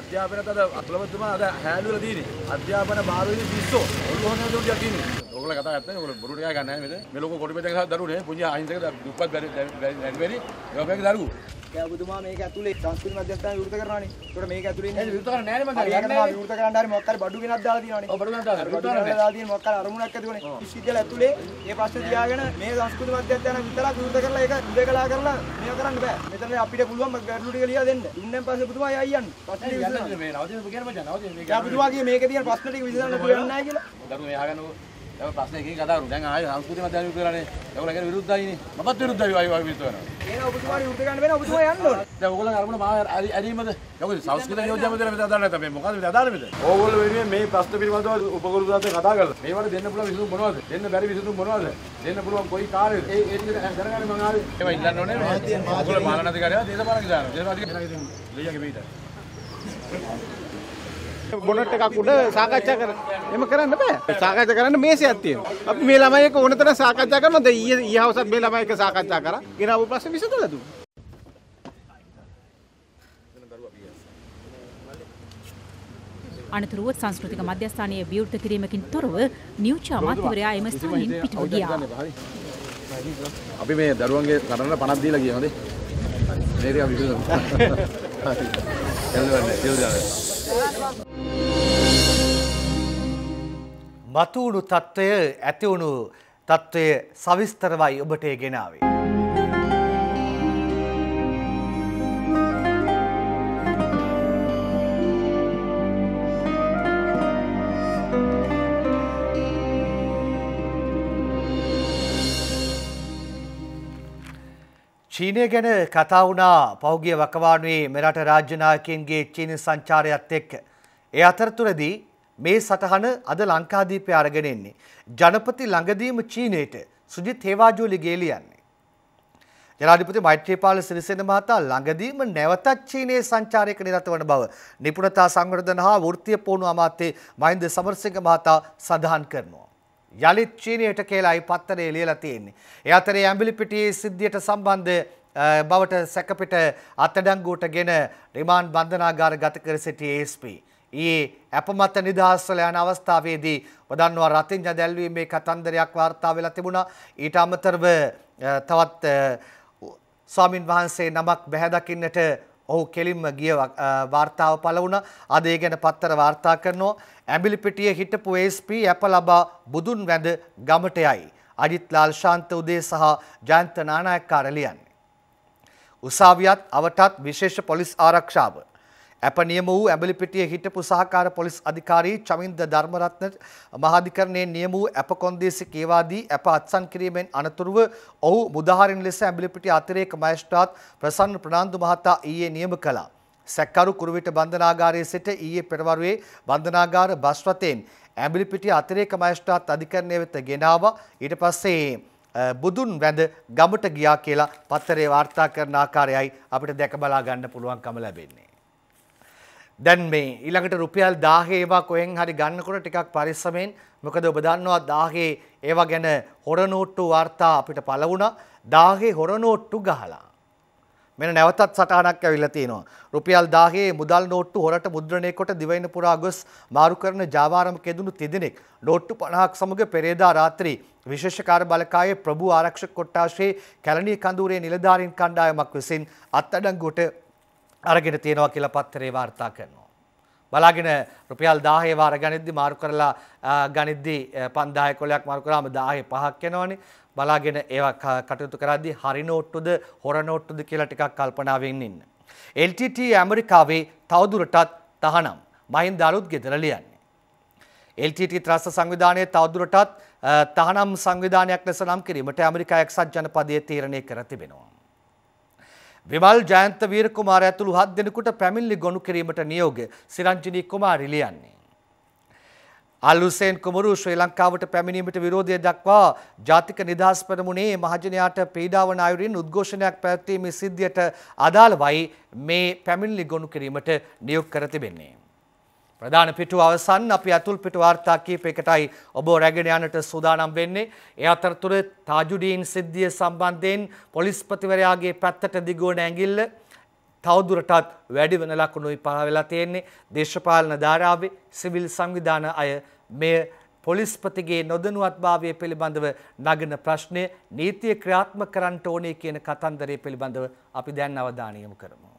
අධ්‍යාපනයට අද අතුලවතුමා අද හැලුවලා තියෙන්නේ. අධ්‍යාපන භාරවේදී පිස්සෝ. ඔළුව හොන දුටියක් ඉන්නේ. ඔයගොල්ලෝ කතා කරන්නේ ඔයගොල්ලෝ බොරු ටිකක් ගන්න නැහැ මෙතන. මේ ලොකෝ කොටි පෙතක සහ දරුවෝ නේ. පුංචි අහිංසක දුප්පත් බැරි බැරි බැරි. ඒවා මේක දරුවෝ. ඒ ඔබතුමා මේක ඇතුලේ සංස්කෘතික මධ්‍යස්ථාන විවෘත කරනවානේ. ඒකට මේක ඇතුලේ ඉන්නේ විවෘත කරන්නේ නැහැ මම යනවා විවෘත කරන්න හරි මොකක් හරි බඩු ගෙනත් දාලා තියෙනවානේ. ඔව් බඩු ගෙනත් දාලා. බඩු ගෙනත් දාලා තියෙන මොකක් හරි අරමුණක් ඇතිවනේ. විශ්වවිද්‍යාල ඇතුලේ මේ ප්‍රශ්න තියාගෙන මේ සංස්කෘතික මධ්‍යස්ථාන විතරක් විවෘත කරලා ඒක උදේකලා කරලා මේක කරන්න බෑ. මෙතන අපිට පුළුවන් ගැටලු ටික ලියලා දෙන්න. දුන්නෙන් පස්සේ පුතුමා යයි යන්න. ප්‍රශ්න විසඳන්න. මේ නවතින කියන මචං නවතින මේක. කිය මේකේ තියෙන ප්‍රශ්න ටික විසඳන්න පුළුවන් නැහැ කියලා. දරුවෝ මේ අහගන්නකෝ. දැන් ප්‍රශ්න එකකින් කතා කරු. දැන් ආයේ සංස්කෘතික මධ්‍යස්ථාන විතරනේ. ඒගොල්ලෝ කියන විරුද්ධයිනේ. මමත් විරුද්ධයි වයි වයි විරුද්ධ වෙනවා. එහෙනම් ඔබතුමාට විවෘත කරන්න වෙන ඔබතුමා යන්න ඕන. දැන් ඕගොල්ලෝ අරමුණ මාව ඇරීමද? යකෝ සංස්කෘත නියෝජ්‍ය මැදලා මෙතන අදාළ නැත්නම් මේ මොකද්ද මේ අදාළ මෙතන? ඕගොල්ලෝ වෙනුවෙන් මේ ප්‍රශ්න පිළිබඳව උපකරු දාතේ කතා කරලා මේවට දෙන්න පුළුවන් විසඳුම් මොනවද? දෙන්න බැරි විසඳුම් මොනවද? දෙන්න පුළුවන් කොයි කාර්යද? ඒ ඒ දැනගන්න මම ආවේ. ඒවා ඉල්ලන්න ඕනේ. ඕගොල්ලෝ පාලනාධිකාරියව දේශපාලන දානවා. දේශපාලන ලෙයියගේ පිට. බොනට් එකක් උඩ සාකච්ඡා කර එම කරන්න බෑ. සාකච්ඡා කරන්න මේසයක් තියෙනවා. අපි මේ ළමයි එක්ක ඕන තරම් සාකච්ඡා කරනවා. දැන් ඊයේ ඊයේ හවසත් මේ ළමයි එක්ක සාකච්ඡා කරා. ගෙනාවු ප්‍රශ්න විසඳලා දුන්නා. අනතුරුව සංස්කෘතික මධ්‍යස්ථානයේ විවෘත කිරීමකින් තොරව නියෝජ්‍ය අමාත්‍යවරයා එම ස්ථානයෙන් පිටව ගියා. අපි මේ දරුවන්ගේ කරන්න පණක් දීලා ගියා හොඳේ. මේක අපි විසඳමු. හරි. එල්ලවන්නේ සියලු මතුවුණු තත්ත්වය ඇතිවුණු තත්ත්වය සවිස්තරවයි ඔබට ඒ ගෙනාවේ. චීනය ගැන කතා වුණා පෞගිය වකවානුවේ මෙරට රාජ්‍යනායකයන්ගේ චීන සංචාරයත් එක්ක. ඒ අතරතුරදී මේ සටහන අද ලංකාදීපය අරගෙන එන්නේ. ජනපති ළඟදීම චීනයට සුජිත් හේවාජෝලි ගේලියන්නේ. ජනාධිපති මෛත්‍රීපාල සිරිසෙන මහතා ළඟදීම නැවතත් චීනයේ සංචාරයක නිරත වන බව නිපුණතා සංවර්ධන හා වෘත්තීය පුහුණු අමාත්‍ය මහින්ද සමරසිංහ මහතා සඳහන් කරනවා. යළිත් චීනයට කියලායි පත්තරේ ලියලා තියෙන්නේ. ඒ අතරේ ඇඹිලිපිටියේ සිද්ධියට සම්බන්ධ බවට සැකපිට අත්අඩංගුවට ගෙන රිමාන්ඩ් බන්ධනාගාර ගත කර සිටි ASP. ඊයේ අපමත නිදහස්වල යන අවස්ථාවේදී වදන්වා රතිඤ්ඤ දැල්වීමේ කතන්දරයක් වාර්තා වෙලා තිබුණා. ඊට අමතරව තවත් ස්වාමින් වහන්සේ නමක් බැහැ දකින්නට ඔහු කෙලින්ම ගිය වාර්තාව පළ වුණා. අද ඒ ගැන පත්තර වාර්තා කරනවා. ඇඹිලිපිටියේ හිටපු ASP අප ලබා බුදුන් වැඳ ගමට යයි. අජිත් ලාල් ශාන්ත උදේ සහ ජයන්ත නානායක්කාර ලියන්නේ. උසාවියත් අවටත් විශේෂ පොලිස් ආරක්ෂාව. ඇප නියම වූ ඇඹිලිපිටියේ හිටපු සහකාර පොලිස් අධිකාරී චමින්ද ධර්මරත්න මහාධිකරණයේ නියම වූ ඇප කොන්දේසි කියවාදී ඇප අත්සන් කිරීමෙන් අනතුරුව ඔහු මුදාහරින් ලෙස ඇඹිලිපිටිය අතිරේක මහේස්ත්‍රාත් ප්‍රසන්න ප්‍රනාන්දු මහතා ඊයේ නියම කළා. සැක්කරු කුරුවිට බන්ධනාගාරයේ සිට ඊයේ පෙරවරුවේ බන්ධනාගාර බස් රථයෙන් ඇඹිලිපිටිය අතිරේක මහේස්ත්‍රාත් අධිකරණය වෙත ගෙනාවා. ඊට පස්සේ බුදුන් වැඳ ගමට ගියා කියලා පත්තරේ වාර්තා කරන ආකාරයයි අපිට දැක බලා ගන්න පුළුවන්කම ලැබෙන්නේ. දැන් මේ ඊළඟට රුපියල් 1000 ඒවා කොහෙන් හරි ගන්නකොට ටිකක් පරිස්සමෙන්. මොකද ඔබ දන්නවා 1000 ඒවා ගැන හොර නෝට්ටු වාර්තා අපිට පළ වුණා. 1000 හොර නෝට්ටු ගහලා. මෙන නැවතත් සටහනක් ඇවිල්ලා තියෙනවා. රුපියල් 1000 මුදල් නෝට්ටු හොරට මුද්‍රණය කොට දිවයින පුරා ගොස් මාරු කරන ජාවාරම කෙදුණු තිදෙනෙක්. නෝට්ටු 50ක් සමග පෙරේදා රාත්‍රී විශේෂ කාර්ය බලකායේ ප්‍රභු ආරක්ෂක කොට්ටාශයේ කැලණිය කඳුරේ නිලධාරීන් කණ්ඩායමක් විසින් අත්අඩංගුවට අරගෙන තියෙනවා කියලා පත්තරේ වාර්තා කරනවා. බලාගෙන රුපියල් 1000 වාර ගනිද්දි මාරු කරලා ගනිද්දි 5000 කොලයක් මාරු කරාම 1000 පහක් යනවනේ. බලාගෙන ඒවා කටයුතු කරද්දී හරි නෝට්ටුද හොර නෝට්ටුද කියලා ටිකක් කල්පනාවෙන් ඉන්න. LTT ඇමරිකාවේ තවදුරටත් තහනම් මහින්ද අලුත් ගෙදර ලියන්නේ. LTT ත්‍රස්ත සංවිධානයේ තවදුරටත් තහනම් සංවිධානයක් ලෙස නම් කිරීමට ඇමරිකා එක්සත් ජනපදයේ තීරණය කර තිබෙනවා. විමල් ජයන්ත වීර කුමාර ඇතුළු හත් දෙනෙකුට පැමිණිලි ගොනු කිරීමට නියෝග සිරංජිනී කුමාරි ලියන්නේ. අල්ලුසේන් කුමරු ශ්‍රී ලංකාවට පැමිණීමට විරෝධය දක්වා ජාතික නිදහස් පෙරමුණේ මහජනයාට පීඩාවන අයුරින් උද්ඝෝෂණයක් පැවැත්වීමේ සිද්ධියට අදාළවයි මේ පැමිණිලි ගොනු කිරීමට නියොග කර තිබෙන්නේ. ප්‍රධාන පිටුව අවසන් අපි අතුල් පිටු වාර්තා කීපයකටයි ඔබ රැගෙන යන්නට සූදානම් වෙන්නේ. ඒ අතරතුර තාජුඩීන් සිද්ධිය සම්බන්ධයෙන් පොලිස්පතිවරයාගේ පැත්තට දිගුවන ඇඟිල්ල තවදුරටත් වැඩි වන ලකුණුයි පහ වෙලා තියෙන්නේ. දේශපාලන ධාරාවේ සිවිල් සංවිධාන අය මෙය පොලිස්පතිගේ නොදනුවත්භාවය පිළිබඳව නගන ප්‍රශ්නය නීතිය ක්‍රියාත්මක කරන්න ඕනේ කියන කතන්දරය පිළිබඳව අපි දැන් අවධානය යොමු කරමු.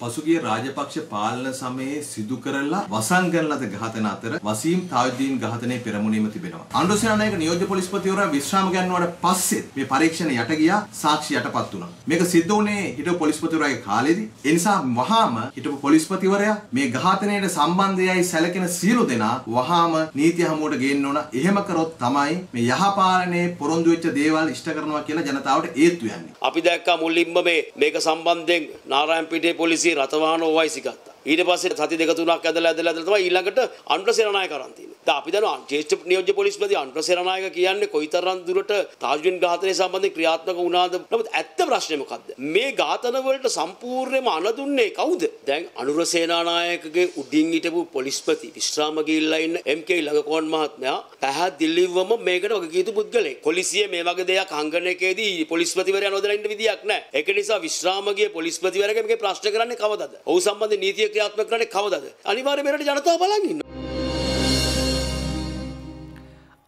පසුගිය රාජපක්ෂ පාලන සමයේ සිදු කරලා වසන් කරන ලද ඝාතන අතර වසීම් තාජුදීන් ඝාතනයේ පෙරමුණීම තිබෙනවා. අනුසේනානායක නියෝජ්‍ය පොලිස්පතිවරයා විශ්‍රාම ගන්නවට පස්සෙත් මේ පරීක්ෂණ යට ගියා සාක්ෂි යටපත් වුණා. මේක සිද්ධ වුණේ හිටපු පොලිස්පතිවරයාගේ කාලෙදී. ඒ නිසා වහාම හිටපු පොලිස්පතිවරයා මේ ඝාතනයට සම්බන්ධයයි සැලකෙන සියලු දෙනා වහාම නීතිය හමුවට ගේන්න ඕන. එහෙම කරොත් තමයි මේ යහපාලනයේ පොරොන්දු වෙච්ච දේවල් ඉෂ්ට කරනවා කියලා ජනතාවට ඒත්තු යන්නේ. අපි දැක්කා මුලින්ම මේ මේක සම්බන්ධයෙන් නාරායන්පිටියේ පොලිසිය ಸೇರ್ ಅಥವಾ ಅನ್ನೋ ವಾಯ್ಸ್ ಸಿಗತ್ತ ඊට පස්සේ සති දෙක තුනක් ඇදලා ඇදලා ඇදලා තමයි ඊළඟට අනුර සේනානායක අරන් තියෙන්නේ. දැන් අපි දන්නවා ජ්‍යෙෂ්ඨ නියෝජ්‍ය පොලිස්පති අනුර සේනානායක කියන්නේ කොයිතරම් දුරට තාජුදීන් ඝාතනය සම්බන්ධයෙන් ක්‍රියාත්මක වුණාද? නමුත් ඇත්ත ප්‍රශ්නේ මොකද්ද? මේ ඝාතන වලට සම්පූර්ණයෙන්ම අනදුන්නේ කවුද? දැන් අනුර සේනානායකගේ උඩින් හිටපු පොලිස්පති විශ්‍රාම ගිහිල්ලා ඉන්න MK ළඟකෝන් මහත්මයා පැහැදිලිවම මේකට වගකීතු පුද්ගලෙක්. පොලිසිය මේ වගේ දෙයක් හංගනයකදී පොලිස්පතිවරයා නොදැන ඉන්න විදියක් නැහැ. ඒක නිසා විශ්‍රාම ගිය පොලිස්පතිවරයාගේ මේකේ ප්‍රශ්න කරන්නේ කවදද? ඔහු සම්බන්ධ නීතිය ක්‍රියාත්මක කරන්නේ කවදද? අනිවාර්යයෙන් මෙරට ජනතාව බලන් ඉන්නවා.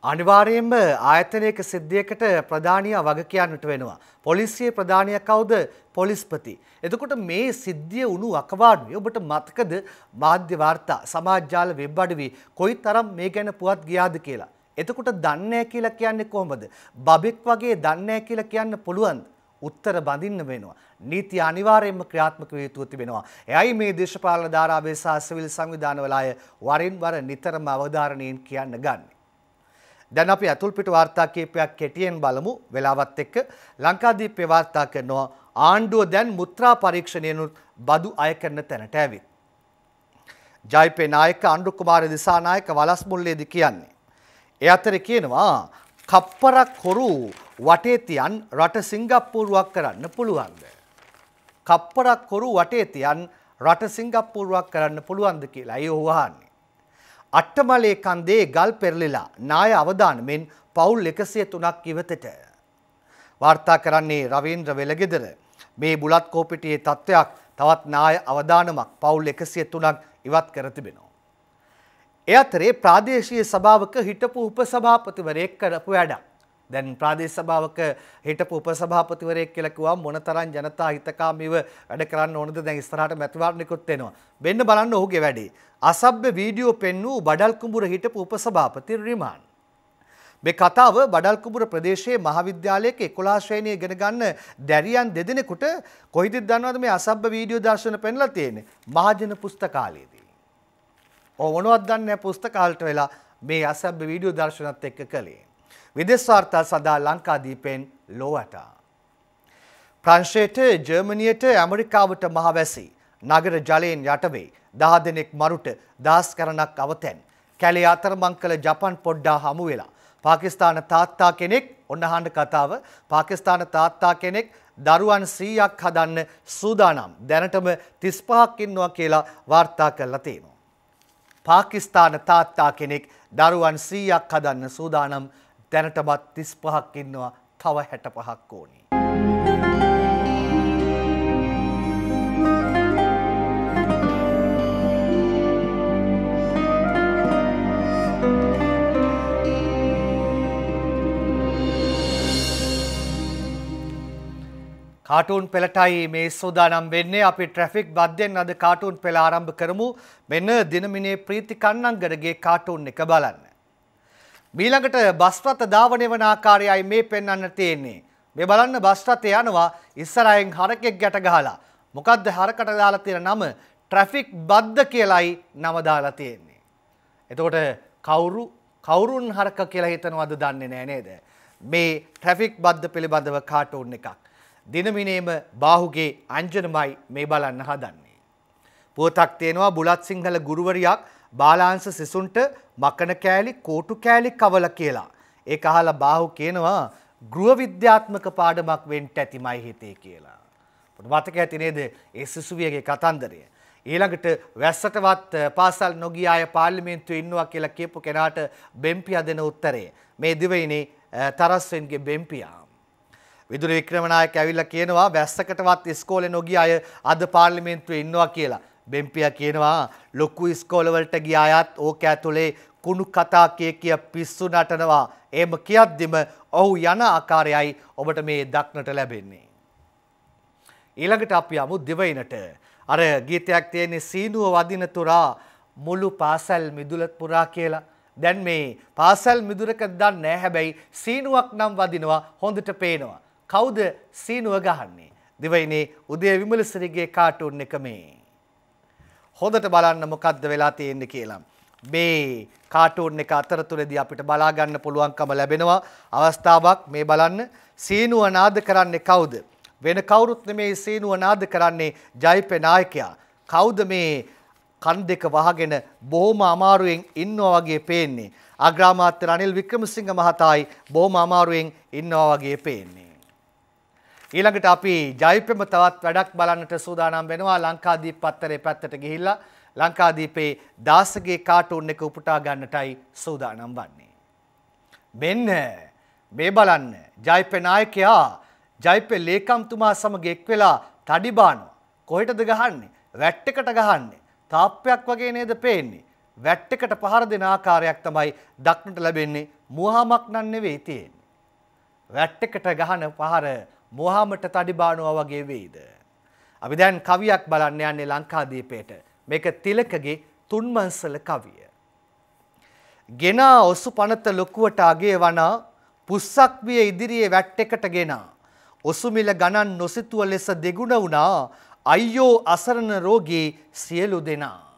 අනිවාර්යයෙන්ම ආයතනයක සිද්ධියකට ප්‍රධානියා වග කියන්නට වෙනවා. පොලිසියේ ප්‍රධානියා කවුද? පොලිස්පති. එතකොට මේ සිද්ධිය වුණු අකවාඩුවේ ඔබට මතකද මාධ්‍ය වාර්තා සමාජ ජාල වෙබ් අඩවි කොයිතරම් මේ ගැන පුවත් ගියාද කියලා. එතකොට දන්නේ කියලා කියන්නේ කොහොමද? බබෙක් වගේ දන්නේ කියලා කියන්න පුළුවන්ද? උත්තර බඳින්න වෙනවා. නීති අනිවාර්යයෙන්ම ක්‍රියාත්මක විය යුතු තිබෙනවා. එයයි මේ දේශපාලන ධාරාවේ සහ සිවිල් සංවිධානවල අය වරින් වර නිතරම අවධාරණයෙන් කියන්න ගන්නේ. දැන් අපි අතුල් පිට වාර්තා කීපයක් කෙටියෙන් බලමු වෙලාවත් එක්ක ලංකාදීපේ වාර්තා කරනවා ආණ්ඩුව දැන් මුත්‍රා පරීක්ෂණයනුත් බදු අය කරන තැනට ඇවිත්. ජයිපේ නායක අණ්ඩු කුමාර දිසානායක වලස් මුල්ලේදී කියන්නේ. ඒ අතර කියනවා කප්පරක් හොරු වටේ තියන් රට සිංගප්පූරුවක් කරන්න පුළුවන්ද. කප්පරක් හොරු වටේ තියන් රට සිංගප්පූරුවක් කරන්න පුළුවන්ද කියලා අය ඔහන්නේ. අට්ටමලේ කන්දේ ගල් පෙරලිලා නාය අවදානමෙන් පවුල් එකසිය තුනක් ඉවතට. වාර්තා කරන්නේ රවීන්ද්‍ර වෙලගෙදර මේ බුලත් කෝපිටියේ තත්ත්වයක් තවත් නාය අවදානමක් පවුල් එකසිය තුනක් ඉවත් කර තිබෙනවා. එ අතරේ ප්‍රාදේශීය සභාවක හිටපු උපසභාපතිවරයෙක් කරපු වැඩක්. දැන් ප්‍රාදේශ සභාවක හිටපු උපසභාපතිවරයෙක් කියලා කිව්වම මොනතරම් ජනතා හිතකාමීව වැඩ කරන්න ඕනද දැන් ඉස්සරහට මැතිවරණයකුත් එනවා. වෙන්න බලන්න ඔහුගේ වැඩේ. අසභ්‍ය වීඩියෝ පෙන්වූ බඩල් කුඹුර හිටපු උපසභාපති රිමාන්. මේ කතාව බඩල් කුඹුර ප්‍රදේශයේ මහාවිද්‍යාලයක 11 ශ්‍රේණිය ඉගෙන ගන්න දැරියන් දෙදෙනෙකුට කොයිදද දන්නවද මේ අසභ්‍ය වීඩියෝ දර්ශන පෙන්ලා තියෙන්නේ? මහජන පුස්තකාලයේදී. ඔව් මොනවද දන්නේ පුස්තකාලට වෙලා මේ අසභ්‍ය වීඩියෝ දර්ශනත් එක්ක කළේ. විදෙස් වාර්තා සඳහා ලංකාදීපෙන් ලෝවට. ප්‍රංශයට ජර්මනියට ඇමරිකාවට මහවැසි නගර ජලයෙන් යටවේ දහ දෙනෙක් මරුට දහස් කරනක් අවතැන් කැලේ අතරමං කළ ජපන් පොඩ්ඩා හමු වෙලා. පාකිස්තාන තාත්තා කෙනෙක් ඔන්නහාන්ඩ කතාව පාකිස්තාන තාත්තා කෙනෙක් දරුවන් සීයක් හදන්න සූදානම් දැනටම තිස්පහක් ඉන්නවා කියලා වාර්තා කරලා තියෙනවා. පාකිස්තාන තාත්තා කෙනෙක් දරුවන් සීයක් හදන්න සූදානම් දැනටමත් තිස් පහක් ඉන්නවා තව හැට පහක් ඕනි. කාටූන් පෙළටයි මේ සෝදානම් වෙන්නේ අපි ට්‍රැෆික් බද්ධයෙන් අද කාටූන් පෙළ ආරම්භ කරමු මෙන්න දිනමිනේ ප්‍රීති කන්නංගරගේ කාටූන් එක බලන්න. මීළඟට බස්රථ ධාවනය වන ආකාරයයි මේ පෙන්වන්න තියෙන්නේ. මේ බලන්න බස්රථය යනවා ඉස්සරහින් හරකෙක් ගැට ගහලා. මොකද්ද හරකට දාලා තියෙන නම ට්‍රැෆික් බද්ධ කියලායි නම දාලා තියෙන්නේ. එතකොට කවුරු කවුරුන් හරක කියලා හිතනවද දන්නේ නැහැ නේද? මේ ට්‍රැෆික් බද්ධ පිළිබඳව කාටූන් එකක්. දිනමිනේම බාහුගේ අංජනමයි මේ බලන්න හදන්නේ. පුවතක් තියෙනවා බුලත් සිංහල ගුරුවරියක් බාලාංශ සිසුන්ට මකන කෑලි කෝටු කෑලි කවල කියලා. ඒක අහලා බාහු කියනවා ගෘහ විද්‍යාත්මක පාඩමක් වෙන්න ඇතිමයි හිතේ කියලා. මතක ඇති නේද ඒ සිසුවියගේ කතන්දරය. ඊළඟට වැස්සටවත් පාසල් නොගිය අය පාර්ලිමේන්තුවේ ඉන්නවා කියලා කියපු කෙනාට බෙම්පියා දෙන උත්තරය. මේ දිවයිනේ තරස්වෙන්ගේ බෙම්පියා. විදුර වික්‍රමනායක ඇවිල්ලා කියනවා වැස්සකටවත් ඉස්කෝලේ නොගිය අය අද පාර්ලිමේන්තුවේ ඉන්නවා කියලා. බෙම්පියා කියනවා ලොකු ඉස්කෝලවලට ගිය අයත් ඕක ඇතුලේ කුණු කතා කිය කිය පිස්සු නටනවා. එහෙම කියද්දිම ඔහු යන ආකාරයයි ඔබට මේ දක්නට ලැබෙන්නේ. ඊළඟට අපි යමු දිවයිනට. අර ගීතයක් තියෙන්නේ සීනුව වදින තුරා මුළු පාසල් මිදුල පුරා කියලා. දැන් මේ පාසල් මිදුරක දන්නේ නැහැ හැබැයි සීනුවක් නම් වදිනවා හොඳට පේනවා. කවුද සීනුව ගහන්නේ? දිවයිනේ උදේ විමලසිරිගේ කාටුන් එක මේ. හොඳට බලන්න මොකද්ද වෙලා තියෙන්නේ කියලා. මේ කාටූන් එක අතරතුරදී අපිට බලා ගන්න පුළුවන්කම ලැබෙනවා අවස්ථාවක් මේ බලන්න සීනුව නාද කරන්නේ කවුද වෙන කවුරුත් නෙමේ සීනුව නාද කරන්නේ ජයිපේ නායකයා කවුද මේ කන් දෙක වහගෙන බොහොම අමාරුවෙන් ඉන්නවා වගේ පේන්නේ අග්‍රාමාත්‍ය රනිල් වික්‍රමසිංහ මහතායි බොහොම අමාරුවෙන් ඉන්නවා වගේ පේන්නේ ඊළඟට අපි ජයිපෙම තවත් වැඩක් බලන්නට සූදානම් වෙනවා ලංකාදීප පත්තරේ පැත්තට ගිහිල්ලා ලංකාදීපේ දාසගේ කාටූන් එක උපුටා ගන්නටයි සූදානම් වන්නේ. මෙන්න මේ බලන්න ජයිපේ නායකයා ජයිපේ ලේකම්තුමා සමග එක් වෙලා තඩිබාන කොහෙටද ගහන්නේ? වැට් එකට ගහන්නේ. තාප්පයක් වගේ නේද පේන්නේ. වැට් එකට පහර දෙන ආකාරයක් තමයි දක්නට ලැබෙන්නේ. මුවහමක් නන් නෙවෙයි තියෙන්නේ. වැට් එකට ගහන පහර මොහාමට තඩිබානුවා වගේ වෙයිද. අපි දැන් කවියක් බලන්න යන්නේ ලංකාදීපයට. මේක තිලකගේ තුන්මන්සල කවිය. ගෙනා ඔසු පනත ලොකුවට අගේ වනා පුස්සක් විය ඉදිරියේ වැට් එකට ගෙනා. ඔසුමිල ගණන් නොසිතුව ලෙස දෙගුණ වුණා අයියෝ අසරණ රෝගී සියලු දෙනා.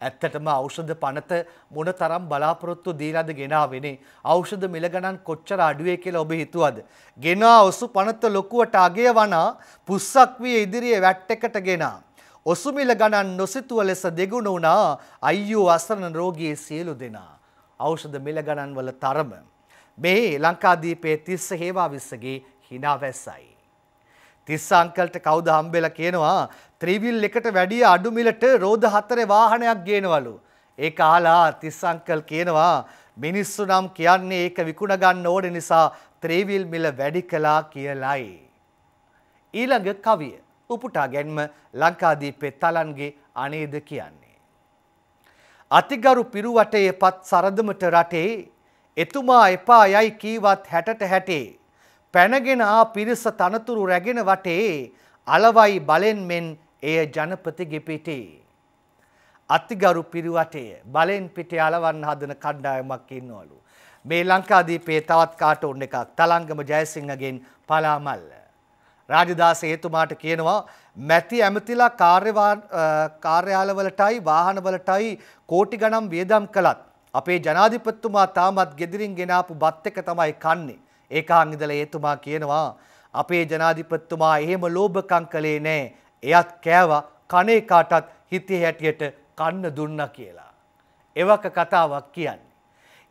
ඇත්තටම ඖෂධ පනත මොන තරම් බලාපොරොත්තු දීලාද ගෙනාවෙනේ. ඖෂධ මිල ගණන් කොච්චර අඩුවේ කියලා ඔබ හිතුවද? ගෙනා ඔසු පනත ලොකුවට අගය වනා පුස්සක් විය ඉදිරියේ වැට් එකට ගෙනා. ඔසු මිල ගණන් නොසිතුව ලෙස දෙගුණ වුණා අයියෝ අසරණ රෝගී සියලු දෙනා. ඖෂධ මිල ගණන් වල තරම මේ ලංකාදීපයේ තිස්ස හේවාවිස්සගේ hina වැස්සයි. තිස්ස අංකල්ට කවුද හම්බෙලා කියනවා ත්‍රිවිල් එකට වැඩිය අඩු මිලට රෝද හතරේ වාහනයක් ගේනවලු. ඒක අහලා තිස්ස අංකල් කියනවා මිනිස්සු නම් කියන්නේ ඒක විකුණ ගන්න ඕන නිසා ත්‍රිවිල් මිල වැඩි කළා කියලයි. ඊළඟ කවිය උපුටා ගැන්ම ලංකාදීපේ තලන්ගේ අනේද කියන්නේ. අතිගරු පිරුවටේ පත් සරදමට රටේ එතුමා එපා යයි කීවත් හැටට හැටේ පැනගෙන ආ පිරිස තනතුරු රැගෙන වටේ අලවයි බලෙන් මෙන් එය ජනපති ගෙපිටේ. අතිගරු පිරිවටේ බලෙන් පිටේ අලවන්න හදන කණ්ඩායමක් ඉන්නවලු. මේ ලංකාදීපේ තවත් කාටෝන් එකක් තලංගම ජයසිංහගෙන් පලාමල්ල. රාජදාස හේතුමාට කියනවා මැති ඇමතිලා කාර්යාලවලටයි වාහනවලටයි කෝටි ගණම් වියදම් කළත් අපේ ජනාධිපතිතුමා තාමත් ගෙදරින් ගෙනාපු බත් එක තමයි කන්නේ. ඒකාන් ඉඳලා එතුමා කියනවා අපේ ජනාධිපතිතුමා එහෙම ලෝභකම් කළේ නෑ. එයත් කෑවා කනේ කාටත් හිතේ හැටියට කන්න දුන්නා කියලා. එවක කතාවක් කියන්නේ.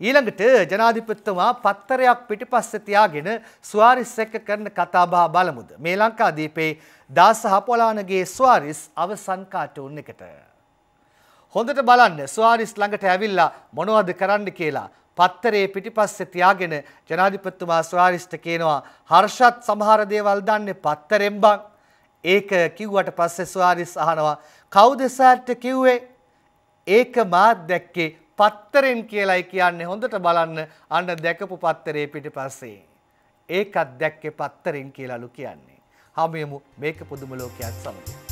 ඊළඟට ජනාධිපතිතුමා පත්තරයක් පිටිපස්සේ තියාගෙන ස්වාරිස් එක්ක කරන කතාබහ බලමුද. මේ ලංකාදීපේ දාස හපොලානගේ ස්වාරිස් අවසන් කාටුන් එකට. හොඳට බලන්න ස්වාරිස් ළඟට ඇවිල්ලා මොනවද කරන්න කියලා පත්තරේ පිටිපස්සේ තියාගෙන ජනාධිපතිතුමා ස්වාරිස්ට කියනවා හර්ෂත් සමහර දේවල් දන්නේ පත්තරෙන් බං. ඒක කිව්වට පස්සේ ස්වාරිස් අහනවා කවුද සර්ට කිව්වේ? ඒක මාත් දැක්කේ පත්තරෙන් කියලායි කියන්නේ හොඳට බලන්න අන්න දැකපු පත්තරේ පිටිපස්සේ. ඒකත් දැක්කේ පත්තරෙන් කියලාලු කියන්නේ. හමයමු මේක පුදුම ලෝකයක් සමඟ.